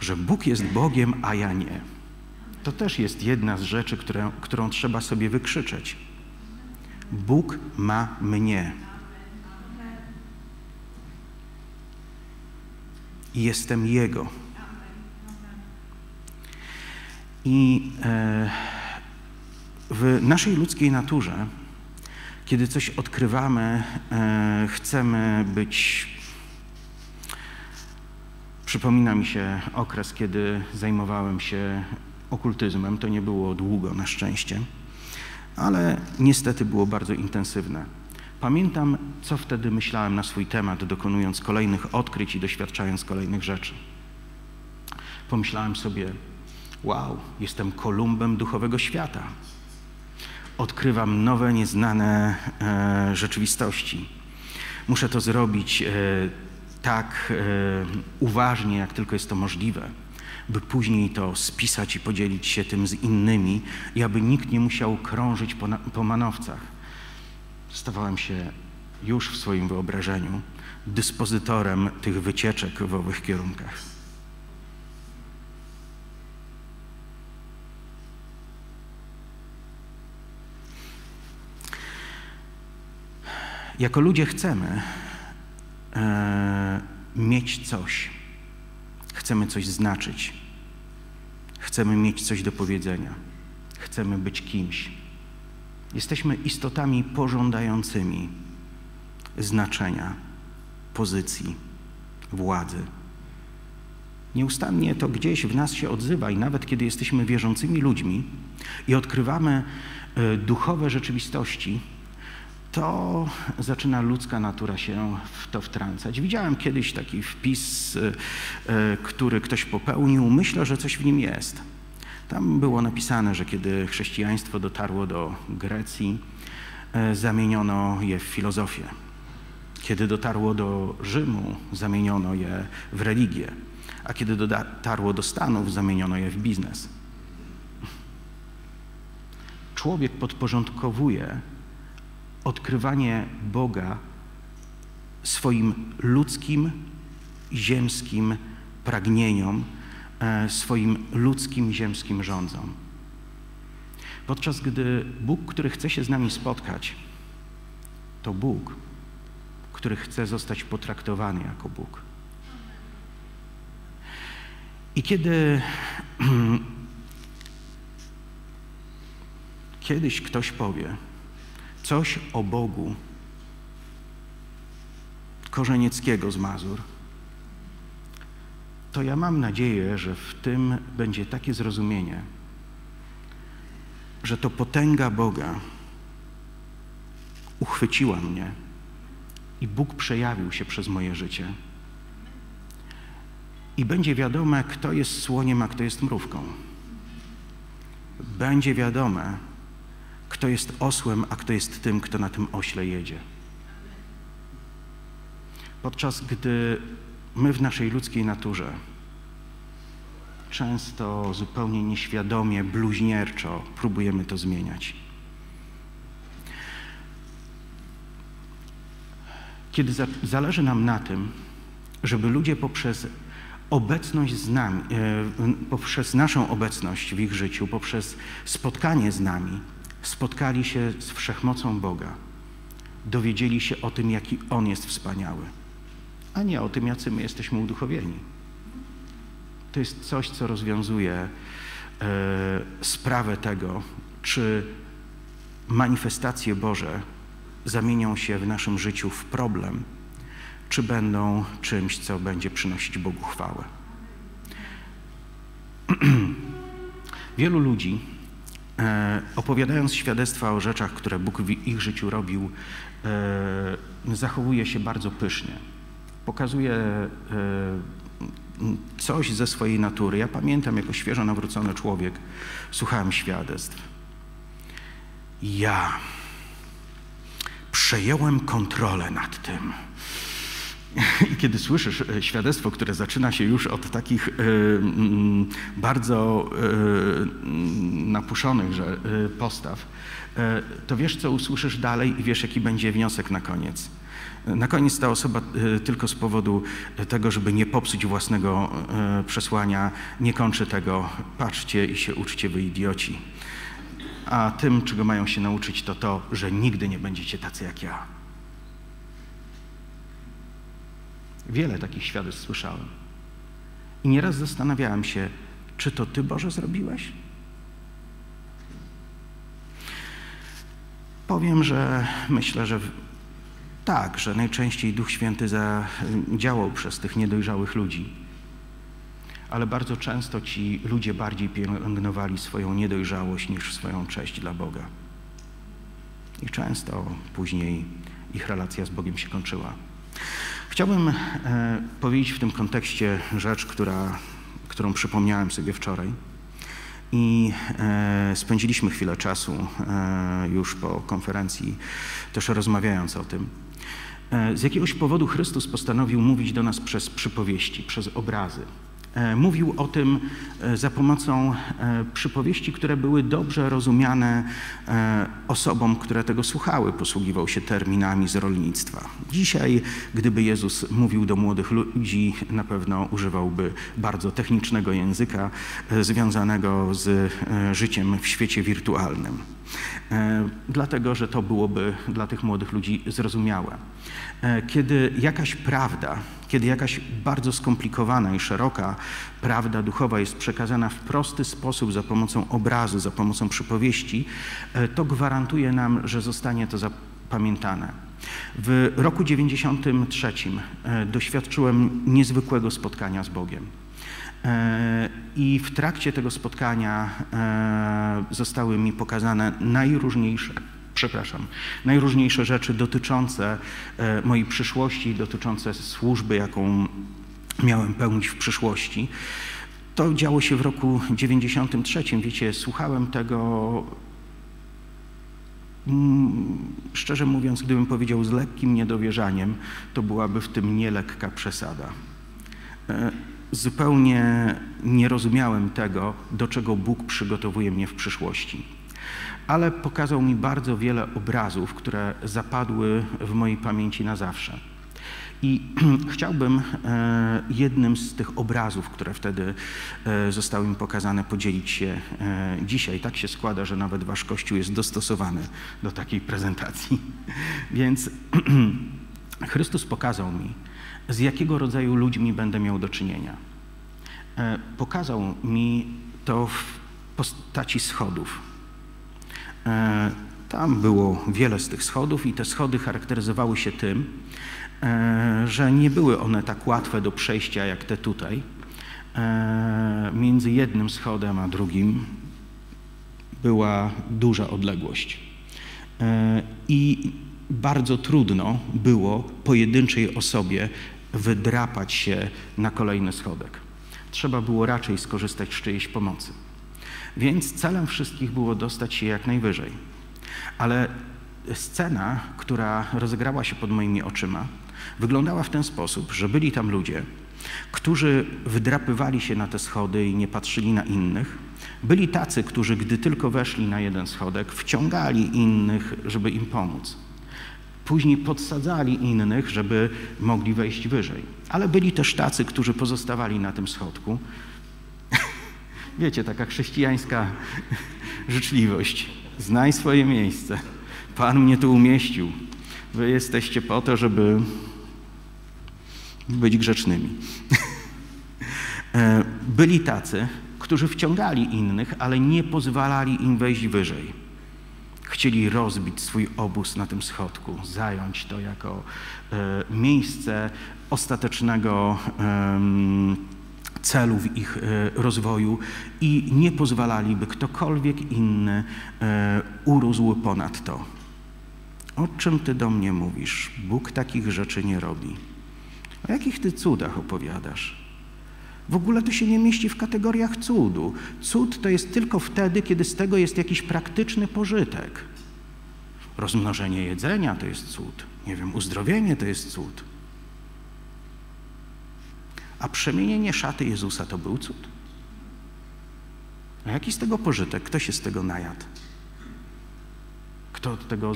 że Bóg jest Bogiem, a ja nie. To też jest jedna z rzeczy, które, którą trzeba sobie wykrzyczeć. Bóg ma mnie. I jestem Jego. I e, w naszej ludzkiej naturze, kiedy coś odkrywamy, e, chcemy być. Przypomina mi się okres, kiedy zajmowałem się okultyzmem. To nie było długo, na szczęście, ale niestety było bardzo intensywne. Pamiętam, co wtedy myślałem na swój temat, dokonując kolejnych odkryć i doświadczając kolejnych rzeczy. Pomyślałem sobie, wow, jestem kolumbem duchowego świata. Odkrywam nowe, nieznane e, rzeczywistości. Muszę to zrobić e, tak e, uważnie, jak tylko jest to możliwe, by później to spisać i podzielić się tym z innymi i aby nikt nie musiał krążyć po, po manowcach stawałem się już w swoim wyobrażeniu dyspozytorem tych wycieczek w owych kierunkach. Jako ludzie chcemy e, mieć coś, chcemy coś znaczyć, chcemy mieć coś do powiedzenia, chcemy być kimś. Jesteśmy istotami pożądającymi znaczenia, pozycji, władzy. Nieustannie to gdzieś w nas się odzywa i nawet kiedy jesteśmy wierzącymi ludźmi i odkrywamy e, duchowe rzeczywistości, to zaczyna ludzka natura się w to wtrącać. Widziałem kiedyś taki wpis, e, e, który ktoś popełnił. Myślę, że coś w nim jest. Tam było napisane, że kiedy chrześcijaństwo dotarło do Grecji, e, zamieniono je w filozofię. Kiedy dotarło do Rzymu, zamieniono je w religię, a kiedy dotarło do Stanów, zamieniono je w biznes. Człowiek podporządkowuje odkrywanie Boga swoim ludzkim, ziemskim pragnieniom, swoim ludzkim, ziemskim rządzom. Podczas gdy Bóg, który chce się z nami spotkać, to Bóg, który chce zostać potraktowany jako Bóg. I kiedy kiedyś ktoś powie coś o Bogu Korzenieckiego z Mazur, to ja mam nadzieję, że w tym będzie takie zrozumienie, że to potęga Boga uchwyciła mnie i Bóg przejawił się przez moje życie. I będzie wiadome, kto jest słoniem, a kto jest mrówką. Będzie wiadome, kto jest osłem, a kto jest tym, kto na tym ośle jedzie. Podczas gdy my w naszej ludzkiej naturze często zupełnie nieświadomie, bluźnierczo próbujemy to zmieniać. Kiedy za, zależy nam na tym, żeby ludzie poprzez obecność z nami, e, poprzez naszą obecność w ich życiu, poprzez spotkanie z nami, spotkali się z wszechmocą Boga, dowiedzieli się o tym, jaki On jest wspaniały, a nie o tym, jacy my jesteśmy uduchowieni. To jest coś, co rozwiązuje e, sprawę tego, czy manifestacje Boże zamienią się w naszym życiu w problem, czy będą czymś, co będzie przynosić Bogu chwałę. Wielu ludzi, e, opowiadając świadectwa o rzeczach, które Bóg w ich życiu robił, e, zachowuje się bardzo pysznie. Pokazuje e, coś ze swojej natury. Ja pamiętam, jako świeżo nawrócony człowiek, słuchałem świadectw. Ja przejąłem kontrolę nad tym. I kiedy słyszysz e, świadectwo, które zaczyna się już od takich y, y, bardzo y, napuszonych postaw, to wiesz, co usłyszysz dalej i wiesz, jaki będzie wniosek na koniec. Na koniec ta osoba tylko z powodu tego, żeby nie popsuć własnego przesłania, nie kończy tego, patrzcie i się uczcie, wy idioci. A tym, czego mają się nauczyć, to to, że nigdy nie będziecie tacy jak ja. Wiele takich świadectw słyszałem. I nieraz zastanawiałem się, czy to Ty, Boże, zrobiłeś? Powiem, że myślę, że tak, że najczęściej Duch Święty działał przez tych niedojrzałych ludzi. Ale bardzo często ci ludzie bardziej pielęgnowali swoją niedojrzałość niż swoją cześć dla Boga. I często później ich relacja z Bogiem się kończyła. Chciałbym e, powiedzieć w tym kontekście rzecz, która, którą przypomniałem sobie wczoraj. I e, spędziliśmy chwilę czasu e, już po konferencji, też rozmawiając o tym. Z jakiegoś powodu Chrystus postanowił mówić do nas przez przypowieści, przez obrazy. E, mówił o tym e, za pomocą e, przypowieści, które były dobrze rozumiane osobom, które tego słuchały. Posługiwał się terminami z rolnictwa. Dzisiaj, gdyby Jezus mówił do młodych ludzi, na pewno używałby bardzo technicznego języka związanego z życiem w świecie wirtualnym. Dlatego, że to byłoby dla tych młodych ludzi zrozumiałe. Kiedy jakaś prawda, kiedy jakaś bardzo skomplikowana i szeroka prawda duchowa jest przekazana w prosty sposób za pomocą obrazu, za pomocą przypowieści, e, to gwarantuje nam, że zostanie to zapamiętane. W roku 93 e, doświadczyłem niezwykłego spotkania z Bogiem. E, I w trakcie tego spotkania zostały mi pokazane najróżniejsze przepraszam, najróżniejsze rzeczy dotyczące e, mojej przyszłości, dotyczące służby, jaką miałem pełnić w przyszłości. To działo się w roku 93. Wiecie, słuchałem tego, mm, szczerze mówiąc, gdybym powiedział z lekkim niedowierzaniem, to byłaby w tym nielekka przesada. E, zupełnie nie rozumiałem tego, do czego Bóg przygotowuje mnie w przyszłości. Ale pokazał mi bardzo wiele obrazów, które zapadły w mojej pamięci na zawsze. I chciałbym e, jednym z tych obrazów, które wtedy e, zostały mi pokazane, podzielić się e, dzisiaj. Tak się składa, że nawet wasz kościół jest dostosowany do takiej prezentacji. Więc Chrystus pokazał mi, z jakiego rodzaju ludźmi będę miał do czynienia. Pokazał mi to w postaci schodów. Tam było wiele z tych schodów i te schody charakteryzowały się tym, E, że nie były one tak łatwe do przejścia jak te tutaj. E, między jednym schodem a drugim była duża odległość. E, I bardzo trudno było pojedynczej osobie wydrapać się na kolejny schodek. Trzeba było raczej skorzystać z czyjejś pomocy. Więc celem wszystkich było dostać się jak najwyżej. Ale scena, która rozegrała się pod moimi oczyma, wyglądała w ten sposób, że byli tam ludzie, którzy wdrapywali się na te schody i nie patrzyli na innych. Byli tacy, którzy gdy tylko weszli na jeden schodek, wciągali innych, żeby im pomóc. Później podsadzali innych, żeby mogli wejść wyżej. Ale byli też tacy, którzy pozostawali na tym schodku. Wiecie, taka chrześcijańska życzliwość. Znaj swoje miejsce. Pan mnie tu umieścił. Wy jesteście po to, żeby być grzecznymi. E, byli tacy, którzy wciągali innych, ale nie pozwalali im wejść wyżej. Chcieli rozbić swój obóz na tym schodku, zająć to jako e, miejsce ostatecznego celu w ich e, rozwoju i nie pozwalali, by ktokolwiek inny urósł ponad to. O czym ty do mnie mówisz? Bóg takich rzeczy nie robi. O jakich ty cudach opowiadasz? W ogóle to się nie mieści w kategoriach cudu. Cud to jest tylko wtedy, kiedy z tego jest jakiś praktyczny pożytek. Rozmnożenie jedzenia to jest cud. Nie wiem, uzdrowienie to jest cud. A przemienienie szaty Jezusa to był cud. A jaki z tego pożytek? Kto się z tego najadł? Kto od tego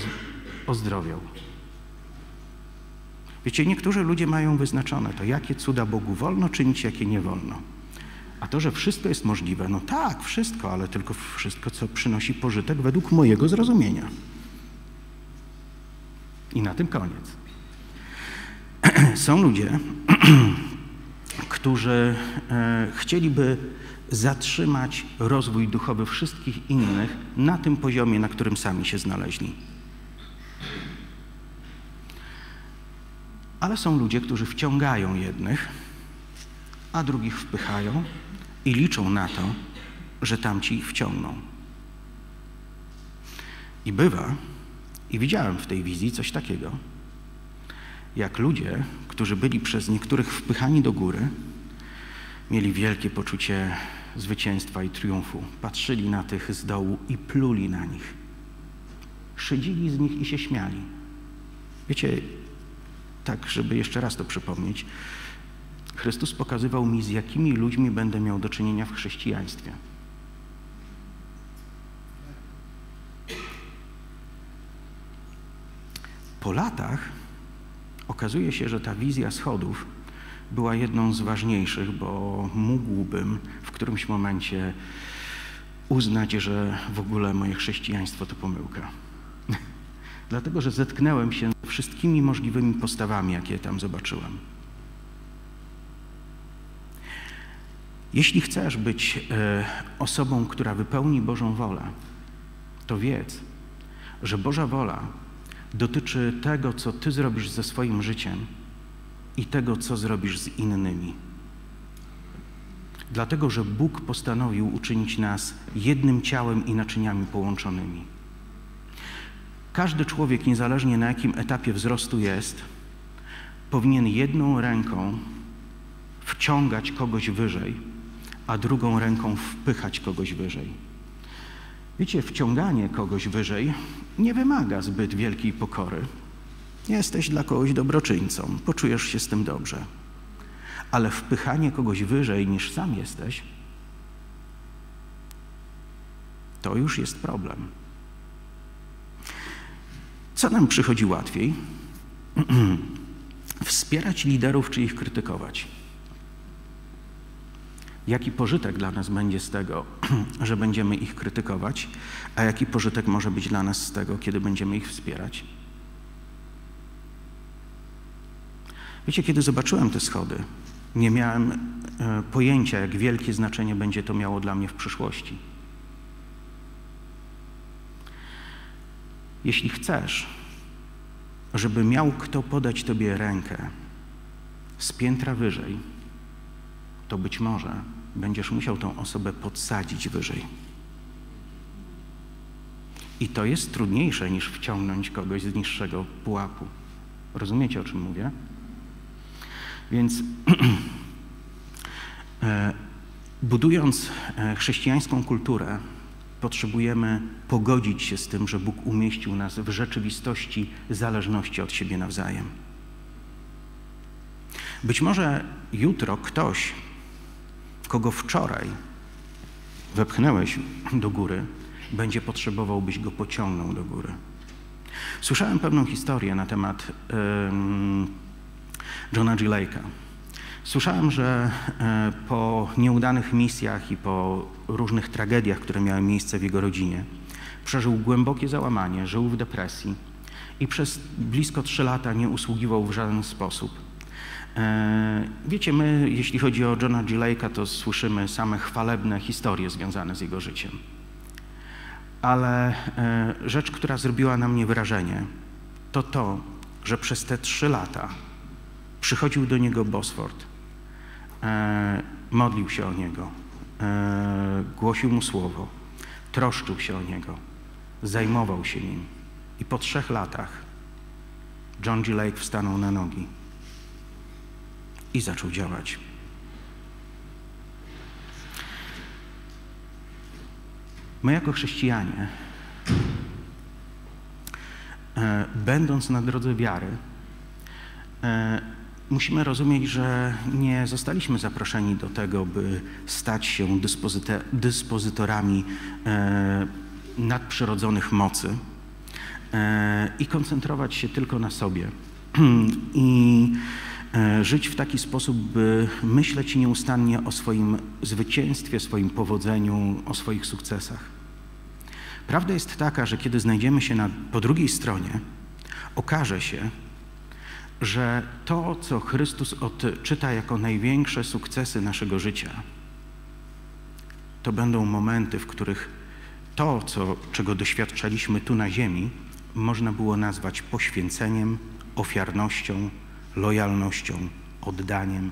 ozdrowiał? Wiecie, niektórzy ludzie mają wyznaczone to, jakie cuda Bogu wolno czynić, jakie nie wolno. A to, że wszystko jest możliwe, no tak, wszystko, ale tylko wszystko, co przynosi pożytek według mojego zrozumienia. I na tym koniec. Są ludzie, którzy e, chcieliby zatrzymać rozwój duchowy wszystkich innych na tym poziomie, na którym sami się znaleźli. Ale są ludzie, którzy wciągają jednych, a drugich wpychają i liczą na to, że tamci ich wciągną. I bywa, i widziałem w tej wizji coś takiego, jak ludzie, którzy byli przez niektórych wpychani do góry, mieli wielkie poczucie zwycięstwa i triumfu. Patrzyli na tych z dołu i pluli na nich. Szydzili z nich i się śmiali. Wiecie, tak, żeby jeszcze raz to przypomnieć, Chrystus pokazywał mi, z jakimi ludźmi będę miał do czynienia w chrześcijaństwie. Po latach okazuje się, że ta wizja schodów była jedną z ważniejszych, bo mógłbym w którymś momencie uznać, że w ogóle moje chrześcijaństwo to pomyłka. Dlatego, że zetknąłem się wszystkimi możliwymi postawami, jakie tam zobaczyłem. Jeśli chcesz być e, osobą, która wypełni Bożą wolę, to wiedz, że Boża wola dotyczy tego, co Ty zrobisz ze swoim życiem i tego, co zrobisz z innymi. Dlatego, że Bóg postanowił uczynić nas jednym ciałem i naczyniami połączonymi. Każdy człowiek, niezależnie na jakim etapie wzrostu jest, powinien jedną ręką wciągać kogoś wyżej, a drugą ręką wpychać kogoś wyżej. Wiecie, wciąganie kogoś wyżej nie wymaga zbyt wielkiej pokory. Jesteś dla kogoś dobroczyńcą, poczujesz się z tym dobrze. Ale wpychanie kogoś wyżej niż sam jesteś, to już jest problem. Co nam przychodzi łatwiej? Wspierać liderów czy ich krytykować? Jaki pożytek dla nas będzie z tego, że będziemy ich krytykować, a jaki pożytek może być dla nas z tego, kiedy będziemy ich wspierać? Wiecie, kiedy zobaczyłem te schody, nie miałem e, pojęcia, jak wielkie znaczenie będzie to miało dla mnie w przyszłości. Jeśli chcesz, żeby miał kto podać Tobie rękę z piętra wyżej, to być może będziesz musiał tą osobę podsadzić wyżej. I to jest trudniejsze niż wciągnąć kogoś z niższego pułapu. Rozumiecie, o czym mówię? Więc e, budując e, chrześcijańską kulturę, potrzebujemy pogodzić się z tym, że Bóg umieścił nas w rzeczywistości zależności od siebie nawzajem. Być może jutro ktoś, kogo wczoraj wepchnęłeś do góry, będzie potrzebował, byś go pociągnął do góry. Słyszałem pewną historię na temat um, Johna G. Lake'a. Słyszałem, że e, po nieudanych misjach i po różnych tragediach, które miały miejsce w jego rodzinie, przeżył głębokie załamanie, żył w depresji i przez blisko trzy lata nie usługiwał w żaden sposób. E, wiecie, my, jeśli chodzi o Johna G. Lake'a, to słyszymy same chwalebne historie związane z jego życiem. Ale e, rzecz, która zrobiła na mnie wrażenie, to to, że przez te trzy lata przychodził do niego Bosford e, modlił się o niego, głosił mu słowo, troszczył się o niego, zajmował się nim. I po trzech latach John G. Lake wstanął na nogi i zaczął działać. My jako chrześcijanie, e, będąc na drodze wiary, e, musimy rozumieć, że nie zostaliśmy zaproszeni do tego, by stać się dyspozytorami e, nadprzyrodzonych mocy i koncentrować się tylko na sobie. I żyć w taki sposób, by myśleć nieustannie o swoim zwycięstwie, swoim powodzeniu, o swoich sukcesach. Prawda jest taka, że kiedy znajdziemy się na, po drugiej stronie, okaże się, że to, co Chrystus odczyta jako największe sukcesy naszego życia, to będą momenty, w których to, co, czego doświadczaliśmy tu na ziemi, można było nazwać poświęceniem, ofiarnością, lojalnością, oddaniem.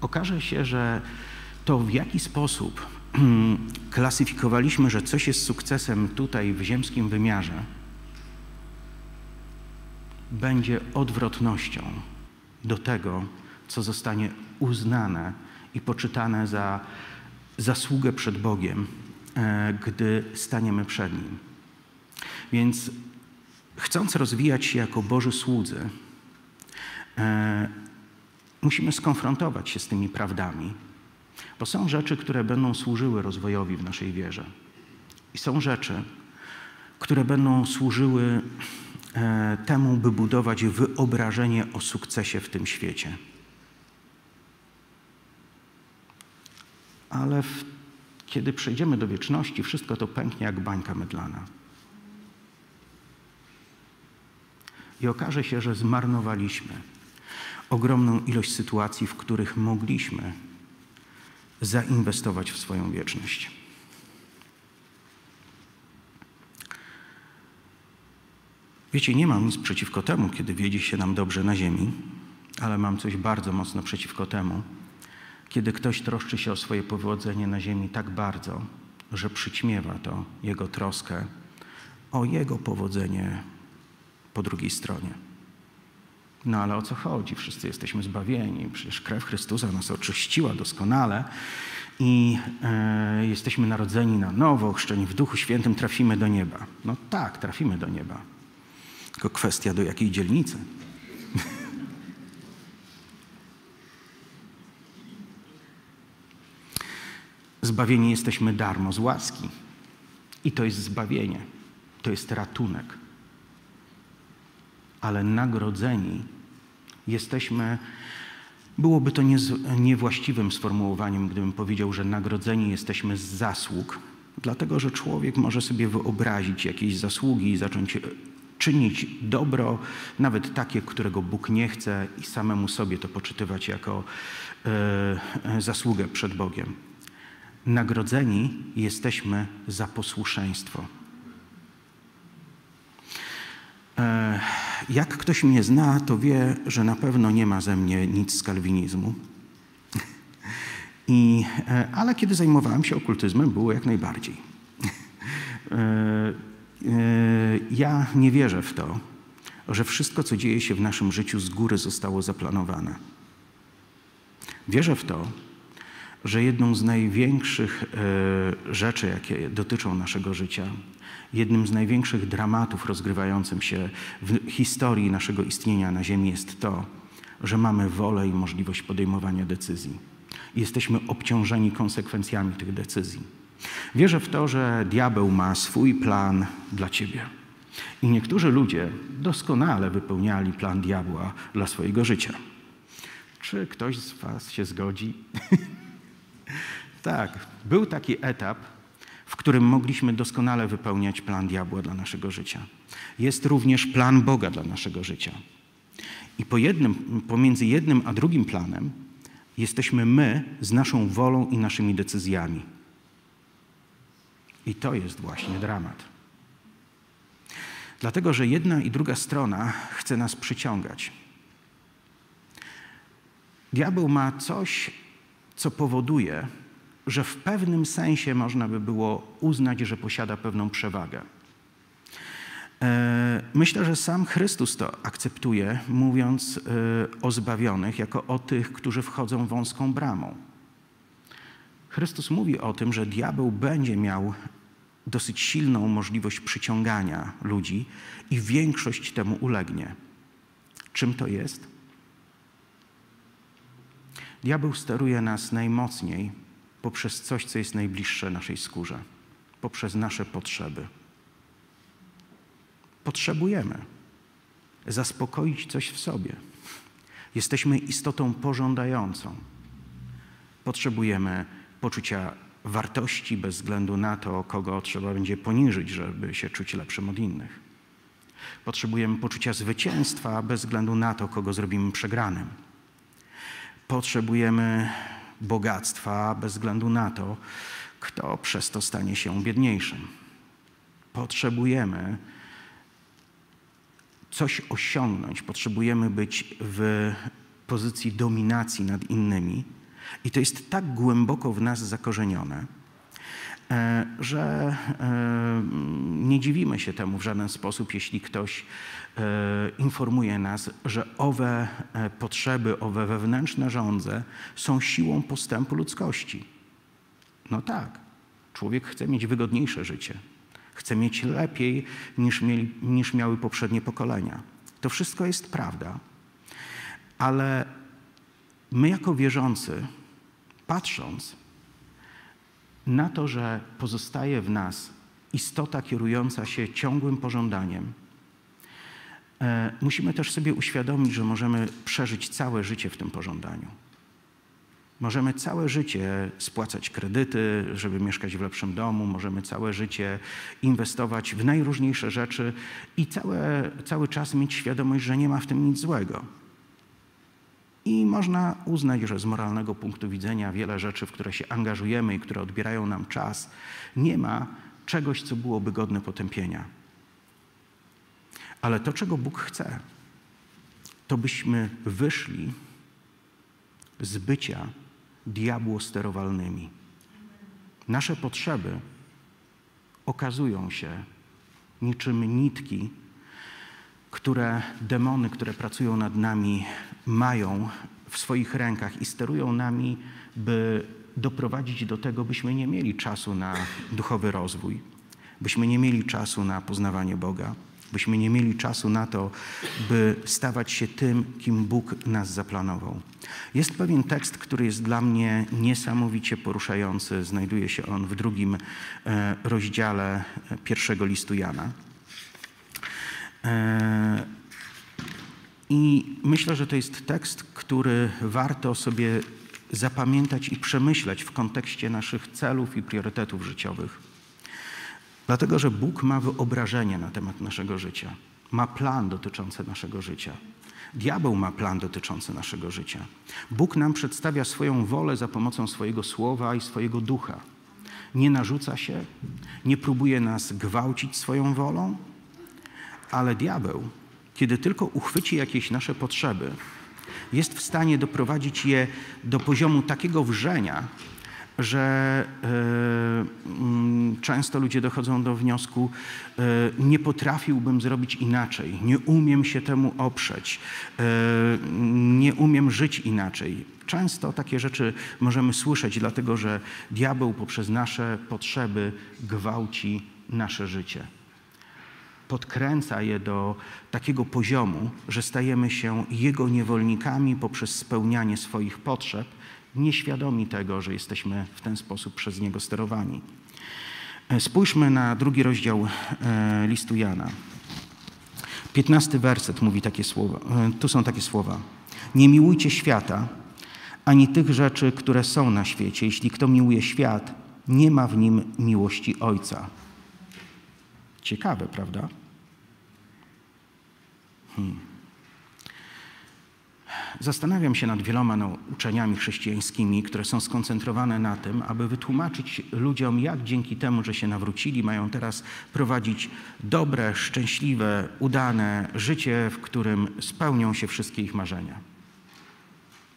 Okaże się, że to w jaki sposób klasyfikowaliśmy, że coś jest sukcesem tutaj w ziemskim wymiarze, będzie odwrotnością do tego, co zostanie uznane i poczytane za zasługę przed Bogiem, e, gdy staniemy przed Nim. Więc chcąc rozwijać się jako Boży słudzy, musimy skonfrontować się z tymi prawdami, bo są rzeczy, które będą służyły rozwojowi w naszej wierze. I są rzeczy, które będą służyły E, temu, by budować wyobrażenie o sukcesie w tym świecie. Ale w, kiedy przejdziemy do wieczności, wszystko to pęknie jak bańka mydlana. I okaże się, że zmarnowaliśmy ogromną ilość sytuacji, w których mogliśmy zainwestować w swoją wieczność. Wiecie, nie mam nic przeciwko temu, kiedy wiedzie się nam dobrze na ziemi, ale mam coś bardzo mocno przeciwko temu, kiedy ktoś troszczy się o swoje powodzenie na ziemi tak bardzo, że przyćmiewa to jego troskę o jego powodzenie po drugiej stronie. No ale o co chodzi? Wszyscy jesteśmy zbawieni. Przecież krew Chrystusa nas oczyściła doskonale i e, jesteśmy narodzeni na nowo, chrzczeni w Duchu Świętym, trafimy do nieba. No tak, trafimy do nieba. Tylko kwestia do jakiej dzielnicy. Zbawieni jesteśmy darmo z łaski. I to jest zbawienie, to jest ratunek. Ale nagrodzeni jesteśmy, byłoby to niewłaściwym sformułowaniem, gdybym powiedział, że nagrodzeni jesteśmy z zasług, dlatego że człowiek może sobie wyobrazić jakieś zasługi i zacząć czynić dobro, nawet takie, którego Bóg nie chce, i samemu sobie to poczytywać jako e, zasługę przed Bogiem. Nagrodzeni jesteśmy za posłuszeństwo. E, jak ktoś mnie zna, to wie, że na pewno nie ma ze mnie nic z kalwinizmu. I, e, ale kiedy zajmowałem się okultyzmem, było jak najbardziej. E, ja nie wierzę w to, że wszystko, co dzieje się w naszym życiu z góry zostało zaplanowane. Wierzę w to, że jedną z największych e, rzeczy, jakie dotyczą naszego życia, jednym z największych dramatów rozgrywającym się w historii naszego istnienia na Ziemi jest to, że mamy wolę i możliwość podejmowania decyzji. Jesteśmy obciążeni konsekwencjami tych decyzji. Wierzę w to, że diabeł ma swój plan dla ciebie. I niektórzy ludzie doskonale wypełniali plan diabła dla swojego życia. Czy ktoś z Was się zgodzi? Tak, był taki etap, w którym mogliśmy doskonale wypełniać plan diabła dla naszego życia. Jest również plan Boga dla naszego życia. I po jednym, pomiędzy jednym a drugim planem jesteśmy my z naszą wolą i naszymi decyzjami. I to jest właśnie dramat. Dlatego, że jedna i druga strona chce nas przyciągać. Diabeł ma coś, co powoduje, że w pewnym sensie można by było uznać, że posiada pewną przewagę. E, myślę, że sam Chrystus to akceptuje, mówiąc e, o zbawionych jako o tych, którzy wchodzą wąską bramą. Chrystus mówi o tym, że diabeł będzie miał dosyć silną możliwość przyciągania ludzi i większość temu ulegnie. Czym to jest? Diabeł steruje nas najmocniej poprzez coś, co jest najbliższe naszej skórze, poprzez nasze potrzeby. Potrzebujemy zaspokoić coś w sobie. Jesteśmy istotą pożądającą. Potrzebujemy poczucia wartości bez względu na to, kogo trzeba będzie poniżyć, żeby się czuć lepszym od innych. Potrzebujemy poczucia zwycięstwa bez względu na to, kogo zrobimy przegranym. Potrzebujemy bogactwa bez względu na to, kto przez to stanie się biedniejszym. Potrzebujemy coś osiągnąć, potrzebujemy być w pozycji dominacji nad innymi. I to jest tak głęboko w nas zakorzenione, e, że e, nie dziwimy się temu w żaden sposób, jeśli ktoś informuje nas, że owe potrzeby, owe wewnętrzne żądze są siłą postępu ludzkości. No tak, człowiek chce mieć wygodniejsze życie, chce mieć lepiej niż, mieli, niż miały poprzednie pokolenia. To wszystko jest prawda, ale my jako wierzący, patrząc na to, że pozostaje w nas istota kierująca się ciągłym pożądaniem, e, musimy też sobie uświadomić, że możemy przeżyć całe życie w tym pożądaniu. Możemy całe życie spłacać kredyty, żeby mieszkać w lepszym domu, możemy całe życie inwestować w najróżniejsze rzeczy i całe, cały czas mieć świadomość, że nie ma w tym nic złego. I można uznać, że z moralnego punktu widzenia wiele rzeczy, w które się angażujemy i które odbierają nam czas, nie ma czegoś, co byłoby godne potępienia. Ale to, czego Bóg chce, to byśmy wyszli z bycia diabłosterowalnymi. Nasze potrzeby okazują się niczym nitki które demony, które pracują nad nami, mają w swoich rękach i sterują nami, by doprowadzić do tego, byśmy nie mieli czasu na duchowy rozwój, byśmy nie mieli czasu na poznawanie Boga, byśmy nie mieli czasu na to, by stawać się tym, kim Bóg nas zaplanował. Jest pewien tekst, który jest dla mnie niesamowicie poruszający. Znajduje się on w drugim e, rozdziale e, pierwszego listu Jana. E, I myślę, że to jest tekst, który warto sobie zapamiętać i przemyśleć w kontekście naszych celów i priorytetów życiowych. Dlatego, że Bóg ma wyobrażenie na temat naszego życia, ma plan dotyczący naszego życia. Diabeł ma plan dotyczący naszego życia. Bóg nam przedstawia swoją wolę za pomocą swojego słowa i swojego ducha. Nie narzuca się, nie próbuje nas gwałcić swoją wolą, ale diabeł, kiedy tylko uchwyci jakieś nasze potrzeby, jest w stanie doprowadzić je do poziomu takiego wrzenia, że y, y, często ludzie dochodzą do wniosku, y, nie potrafiłbym zrobić inaczej, nie umiem się temu oprzeć, nie umiem żyć inaczej. Często takie rzeczy możemy słyszeć, dlatego że diabeł poprzez nasze potrzeby gwałci nasze życie podkręca je do takiego poziomu, że stajemy się Jego niewolnikami poprzez spełnianie swoich potrzeb, nieświadomi tego, że jesteśmy w ten sposób przez Niego sterowani. E, spójrzmy na drugi rozdział e, listu Jana. Piętnasty werset mówi takie słowa. E, tu są takie słowa. Nie miłujcie świata, ani tych rzeczy, które są na świecie. Jeśli kto miłuje świat, nie ma w nim miłości Ojca. Ciekawe, prawda? Hmm. Zastanawiam się nad wieloma nauczaniami chrześcijańskimi, które są skoncentrowane na tym, aby wytłumaczyć ludziom, jak dzięki temu, że się nawrócili, mają teraz prowadzić dobre, szczęśliwe, udane życie, w którym spełnią się wszystkie ich marzenia.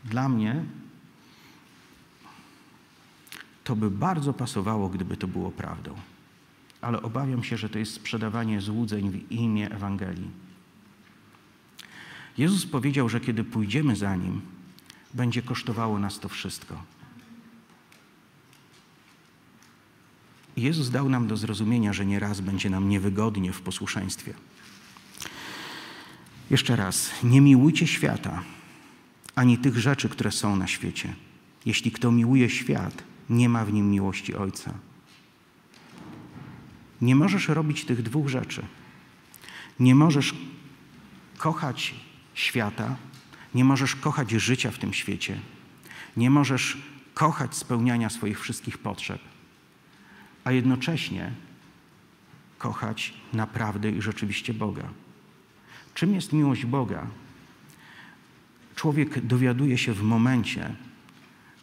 Dla mnie to by bardzo pasowało, gdyby to było prawdą. Ale obawiam się, że to jest sprzedawanie złudzeń w imię Ewangelii. Jezus powiedział, że kiedy pójdziemy za Nim, będzie kosztowało nas to wszystko. Jezus dał nam do zrozumienia, że nieraz będzie nam niewygodnie w posłuszeństwie. Jeszcze raz, nie miłujcie świata, ani tych rzeczy, które są na świecie. Jeśli kto miłuje świat, nie ma w nim miłości Ojca. Nie możesz robić tych dwóch rzeczy. Nie możesz kochać świata, nie możesz kochać życia w tym świecie, nie możesz kochać spełniania swoich wszystkich potrzeb, a jednocześnie kochać naprawdę i rzeczywiście Boga. Czym jest miłość Boga? Człowiek dowiaduje się w momencie,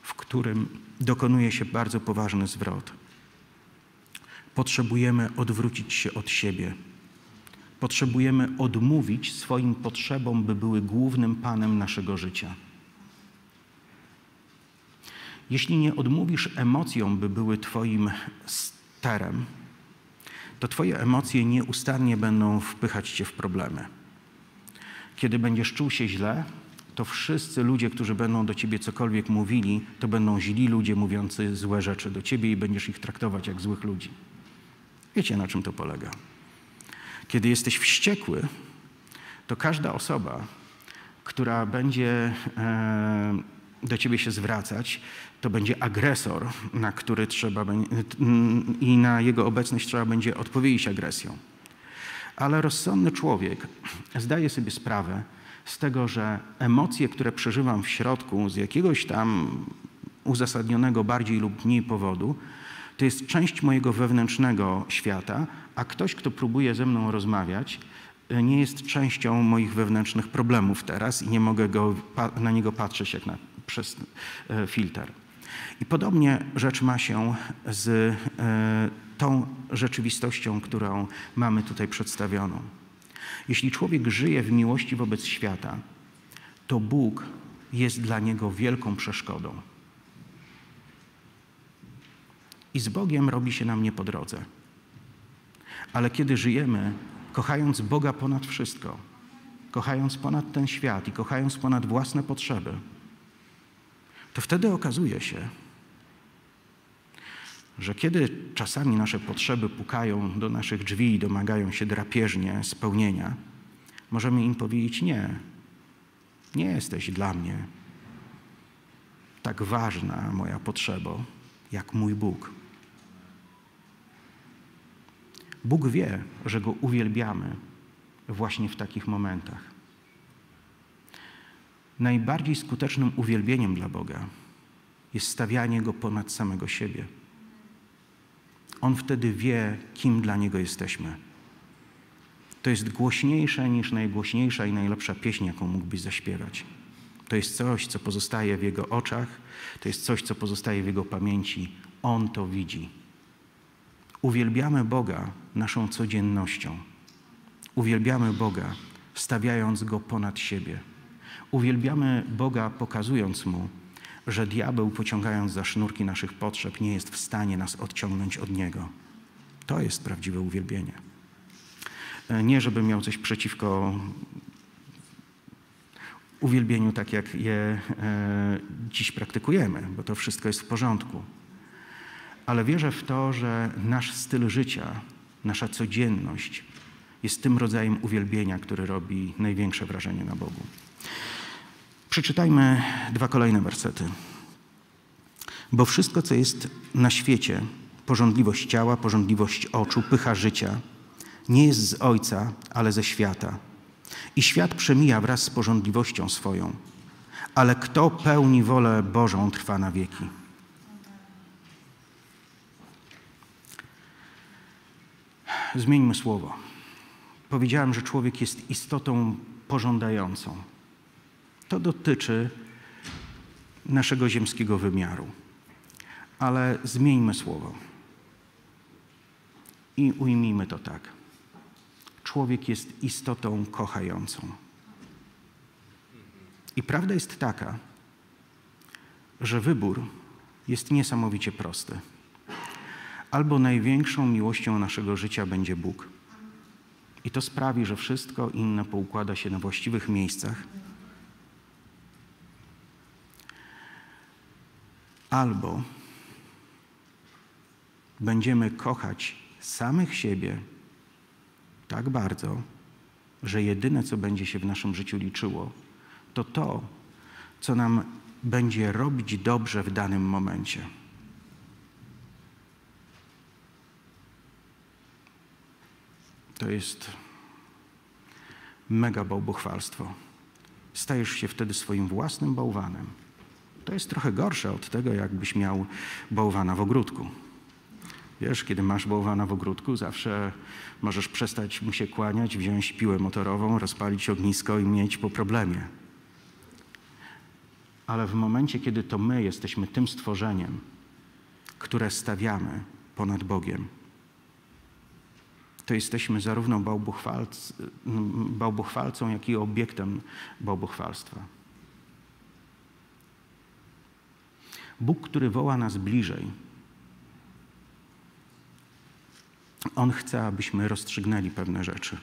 w którym dokonuje się bardzo poważny zwrot. Potrzebujemy odwrócić się od siebie potrzebujemy odmówić swoim potrzebom, by były głównym panem naszego życia. Jeśli nie odmówisz emocjom, by były Twoim sterem, to Twoje emocje nieustannie będą wpychać Cię w problemy. Kiedy będziesz czuł się źle, to wszyscy ludzie, którzy będą do Ciebie cokolwiek mówili, to będą źli ludzie mówiący złe rzeczy do Ciebie i będziesz ich traktować jak złych ludzi. Wiecie, na czym to polega? Kiedy jesteś wściekły, to każda osoba, która będzie e, do ciebie się zwracać, to będzie agresor, na który trzeba i na jego obecność trzeba będzie odpowiedzieć agresją. Ale rozsądny człowiek zdaje sobie sprawę z tego, że emocje, które przeżywam w środku z jakiegoś tam uzasadnionego bardziej lub mniej powodu, to jest część mojego wewnętrznego świata, a ktoś, kto próbuje ze mną rozmawiać, e, nie jest częścią moich wewnętrznych problemów teraz i nie mogę go, na niego patrzeć jak na, przez e, filtr. I podobnie rzecz ma się z e, tą rzeczywistością, którą mamy tutaj przedstawioną. Jeśli człowiek żyje w miłości wobec świata, to Bóg jest dla niego wielką przeszkodą. I z Bogiem robi się nam nie po drodze. Ale kiedy żyjemy, kochając Boga ponad wszystko, kochając ponad ten świat i kochając ponad własne potrzeby, to wtedy okazuje się, że kiedy czasami nasze potrzeby pukają do naszych drzwi i domagają się drapieżnie spełnienia, możemy im powiedzieć: Nie, nie jesteś dla mnie tak ważna, moja potrzebo, jak mój Bóg. Bóg wie, że Go uwielbiamy właśnie w takich momentach. Najbardziej skutecznym uwielbieniem dla Boga jest stawianie Go ponad samego siebie. On wtedy wie, kim dla Niego jesteśmy. To jest głośniejsze niż najgłośniejsza i najlepsza pieśń, jaką mógłbyś zaśpiewać. To jest coś, co pozostaje w Jego oczach, to jest coś, co pozostaje w Jego pamięci. On to widzi. Uwielbiamy Boga naszą codziennością. Uwielbiamy Boga, stawiając Go ponad siebie. Uwielbiamy Boga, pokazując Mu, że diabeł, pociągając za sznurki naszych potrzeb, nie jest w stanie nas odciągnąć od Niego. To jest prawdziwe uwielbienie. E, nie, żebym miał coś przeciwko uwielbieniu, tak jak je e, dziś praktykujemy, bo to wszystko jest w porządku. Ale wierzę w to, że nasz styl życia, nasza codzienność jest tym rodzajem uwielbienia, który robi największe wrażenie na Bogu. Przeczytajmy dwa kolejne wersety. Bo wszystko, co jest na świecie, porządliwość ciała, porządliwość oczu, pycha życia, nie jest z Ojca, ale ze świata. I świat przemija wraz z porządliwością swoją, ale kto pełni wolę Bożą, trwa na wieki. Zmieńmy słowo. Powiedziałem, że człowiek jest istotą pożądającą. To dotyczy naszego ziemskiego wymiaru. Ale zmieńmy słowo i ujmijmy to tak. Człowiek jest istotą kochającą. I prawda jest taka, że wybór jest niesamowicie prosty. Albo największą miłością naszego życia będzie Bóg. I to sprawi, że wszystko inne poukłada się na właściwych miejscach albo będziemy kochać samych siebie tak bardzo, że jedyne, co będzie się w naszym życiu liczyło, to to, co nam będzie robić dobrze w danym momencie. To jest mega bałbuchwalstwo. Stajesz się wtedy swoim własnym bałwanem. To jest trochę gorsze od tego, jakbyś miał bałwana w ogródku. Wiesz, kiedy masz bałwana w ogródku, zawsze możesz przestać mu się kłaniać, wziąć piłę motorową, rozpalić ognisko i mieć po problemie. Ale w momencie, kiedy to my jesteśmy tym stworzeniem, które stawiamy ponad Bogiem, to jesteśmy zarówno bałbuchwalcą, jak i obiektem bałbuchwalstwa. Bóg, który woła nas bliżej, On chce, abyśmy rozstrzygnęli pewne rzeczy.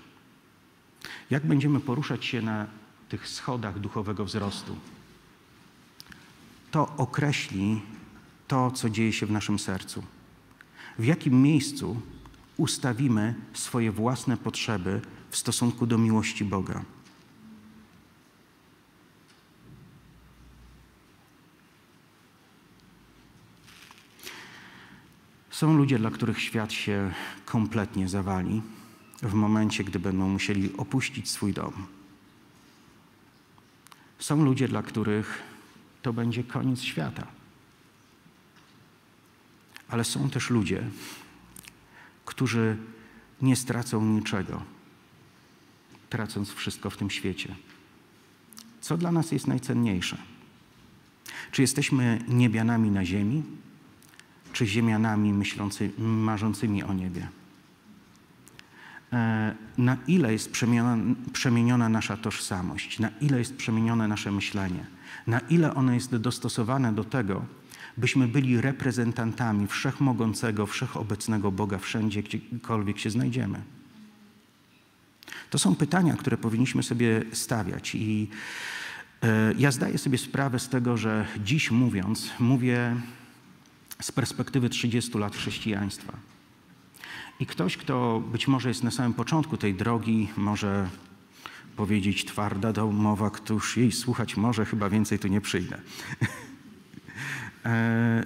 Jak będziemy poruszać się na tych schodach duchowego wzrostu? To określi to, co dzieje się w naszym sercu. W jakim miejscu ustawimy swoje własne potrzeby w stosunku do miłości Boga. Są ludzie, dla których świat się kompletnie zawali w momencie, gdy będą musieli opuścić swój dom. Są ludzie, dla których to będzie koniec świata. Ale są też ludzie, którzy nie stracą niczego, tracąc wszystko w tym świecie. Co dla nas jest najcenniejsze? Czy jesteśmy niebianami na ziemi, czy ziemianami myślący, marzącymi o niebie? E, na ile jest przemieniona, przemieniona nasza tożsamość, na ile jest przemienione nasze myślenie, na ile ono jest dostosowane do tego, byśmy byli reprezentantami wszechmogącego, wszechobecnego Boga wszędzie, gdziekolwiek się znajdziemy. To są pytania, które powinniśmy sobie stawiać i e, ja zdaję sobie sprawę z tego, że dziś mówiąc, mówię z perspektywy 30 lat chrześcijaństwa. I ktoś, kto być może jest na samym początku tej drogi, może powiedzieć twarda domowa, któż jej słuchać może, chyba więcej tu nie przyjdę. E,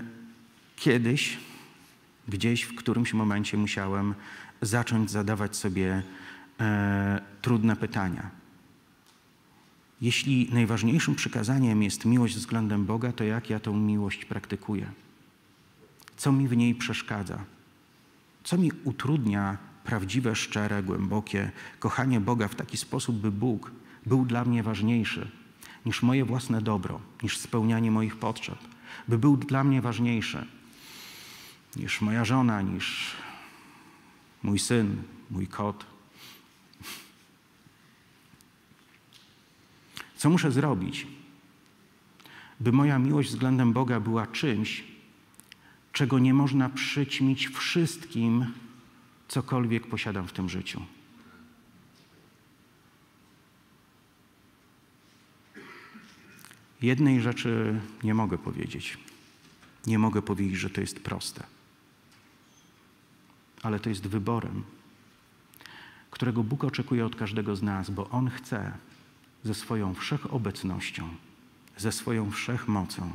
kiedyś, gdzieś w którymś momencie musiałem zacząć zadawać sobie e, trudne pytania. Jeśli najważniejszym przykazaniem jest miłość względem Boga, to jak ja tą miłość praktykuję? Co mi w niej przeszkadza? Co mi utrudnia prawdziwe, szczere, głębokie kochanie Boga w taki sposób, by Bóg był dla mnie ważniejszy niż moje własne dobro, niż spełnianie moich potrzeb, by był dla mnie ważniejszy niż moja żona, niż mój syn, mój kot. Co muszę zrobić, by moja miłość względem Boga była czymś, czego nie można przyćmić wszystkim, cokolwiek posiadam w tym życiu. Jednej rzeczy nie mogę powiedzieć. Nie mogę powiedzieć, że to jest proste. Ale to jest wyborem, którego Bóg oczekuje od każdego z nas, bo On chce ze swoją wszechobecnością, ze swoją wszechmocą,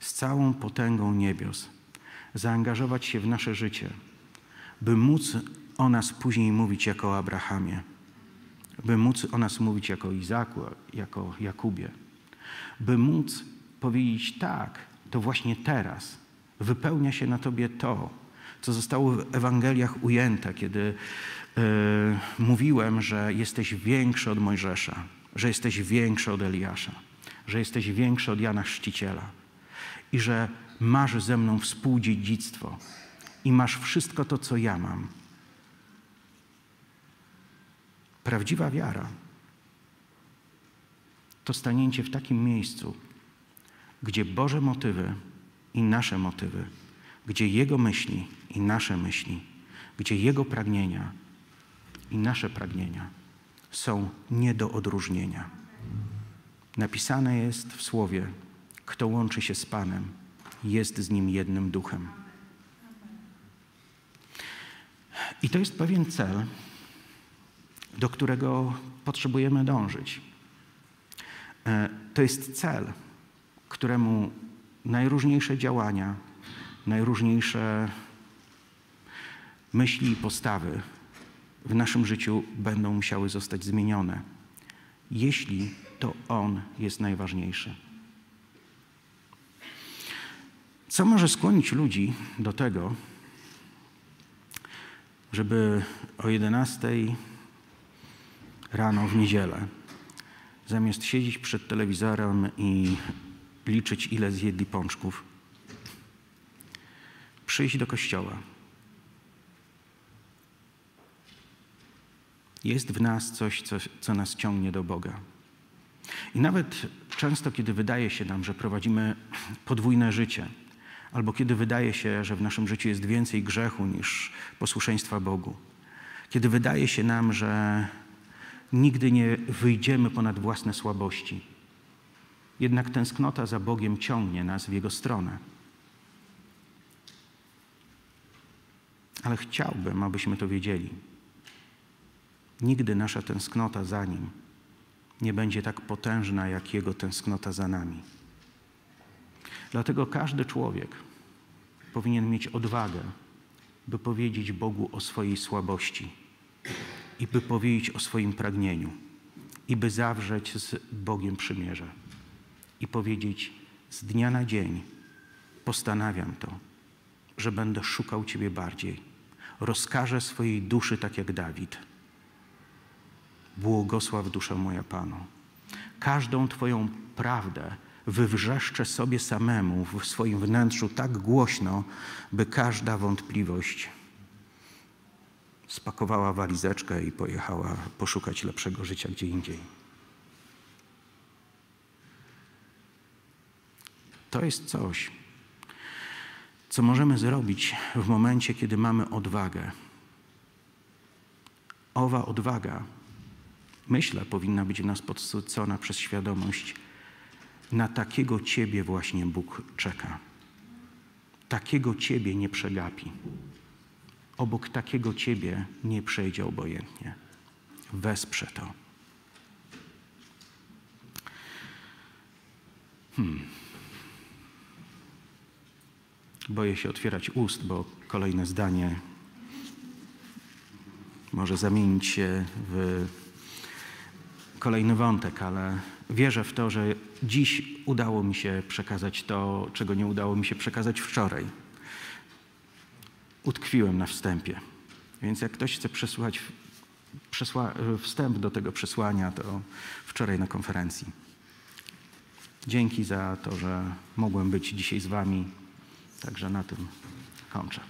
z całą potęgą niebios zaangażować się w nasze życie, by móc o nas później mówić jako o Abrahamie, by móc o nas mówić jako Izaku, jako Jakubie, by móc powiedzieć tak, to właśnie teraz wypełnia się na Tobie to, co zostało w Ewangeliach ujęte, kiedy yy, mówiłem, że jesteś większy od Mojżesza, że jesteś większy od Eliasza, że jesteś większy od Jana Chrzciciela i że masz ze mną współdziedzictwo i masz wszystko to, co ja mam. Prawdziwa wiara to stanięcie w takim miejscu, gdzie Boże motywy i nasze motywy, gdzie Jego myśli i nasze myśli, gdzie Jego pragnienia i nasze pragnienia są nie do odróżnienia. Napisane jest w Słowie, kto łączy się z Panem, jest z Nim jednym duchem. I to jest pewien cel, do którego potrzebujemy dążyć. E, to jest cel, któremu najróżniejsze działania, najróżniejsze myśli i postawy w naszym życiu będą musiały zostać zmienione, jeśli to On jest najważniejszy. Co może skłonić ludzi do tego, żeby o 11 rano w niedzielę, zamiast siedzieć przed telewizorem i liczyć, ile zjedli pączków, przyjść do kościoła. Jest w nas coś, co, co nas ciągnie do Boga. I nawet często, kiedy wydaje się nam, że prowadzimy podwójne życie, albo kiedy wydaje się, że w naszym życiu jest więcej grzechu niż posłuszeństwa Bogu, kiedy wydaje się nam, że nigdy nie wyjdziemy ponad własne słabości, jednak tęsknota za Bogiem ciągnie nas w Jego stronę. Ale chciałbym, abyśmy to wiedzieli. Nigdy nasza tęsknota za Nim nie będzie tak potężna, jak Jego tęsknota za nami. Dlatego każdy człowiek powinien mieć odwagę, by powiedzieć Bogu o swojej słabości i by powiedzieć o swoim pragnieniu i by zawrzeć z Bogiem przymierze i powiedzieć z dnia na dzień postanawiam to, że będę szukał Ciebie bardziej. Rozkażę swojej duszy tak jak Dawid. Błogosław dusza moja Panu. Każdą Twoją prawdę wywrzeszczę sobie samemu w swoim wnętrzu tak głośno, by każda wątpliwość spakowała walizeczkę i pojechała poszukać lepszego życia gdzie indziej. To jest coś, co możemy zrobić w momencie, kiedy mamy odwagę Owa odwaga, myślę, powinna być w nas podsycona przez świadomość, na takiego Ciebie właśnie Bóg czeka. Takiego Ciebie nie przegapi. Obok takiego Ciebie nie przejdzie obojętnie. Wesprze to. Hmm. Boję się otwierać ust, bo kolejne zdanie może zamienić się w kolejny wątek, ale wierzę w to, że dziś udało mi się przekazać to, czego nie udało mi się przekazać wczoraj. Utkwiłem na wstępie. Więc jak ktoś chce przesłuchać wstęp do tego przesłania, to wczoraj na konferencji. Dzięki za to, że mogłem być dzisiaj z Wami. Także na tym kończę.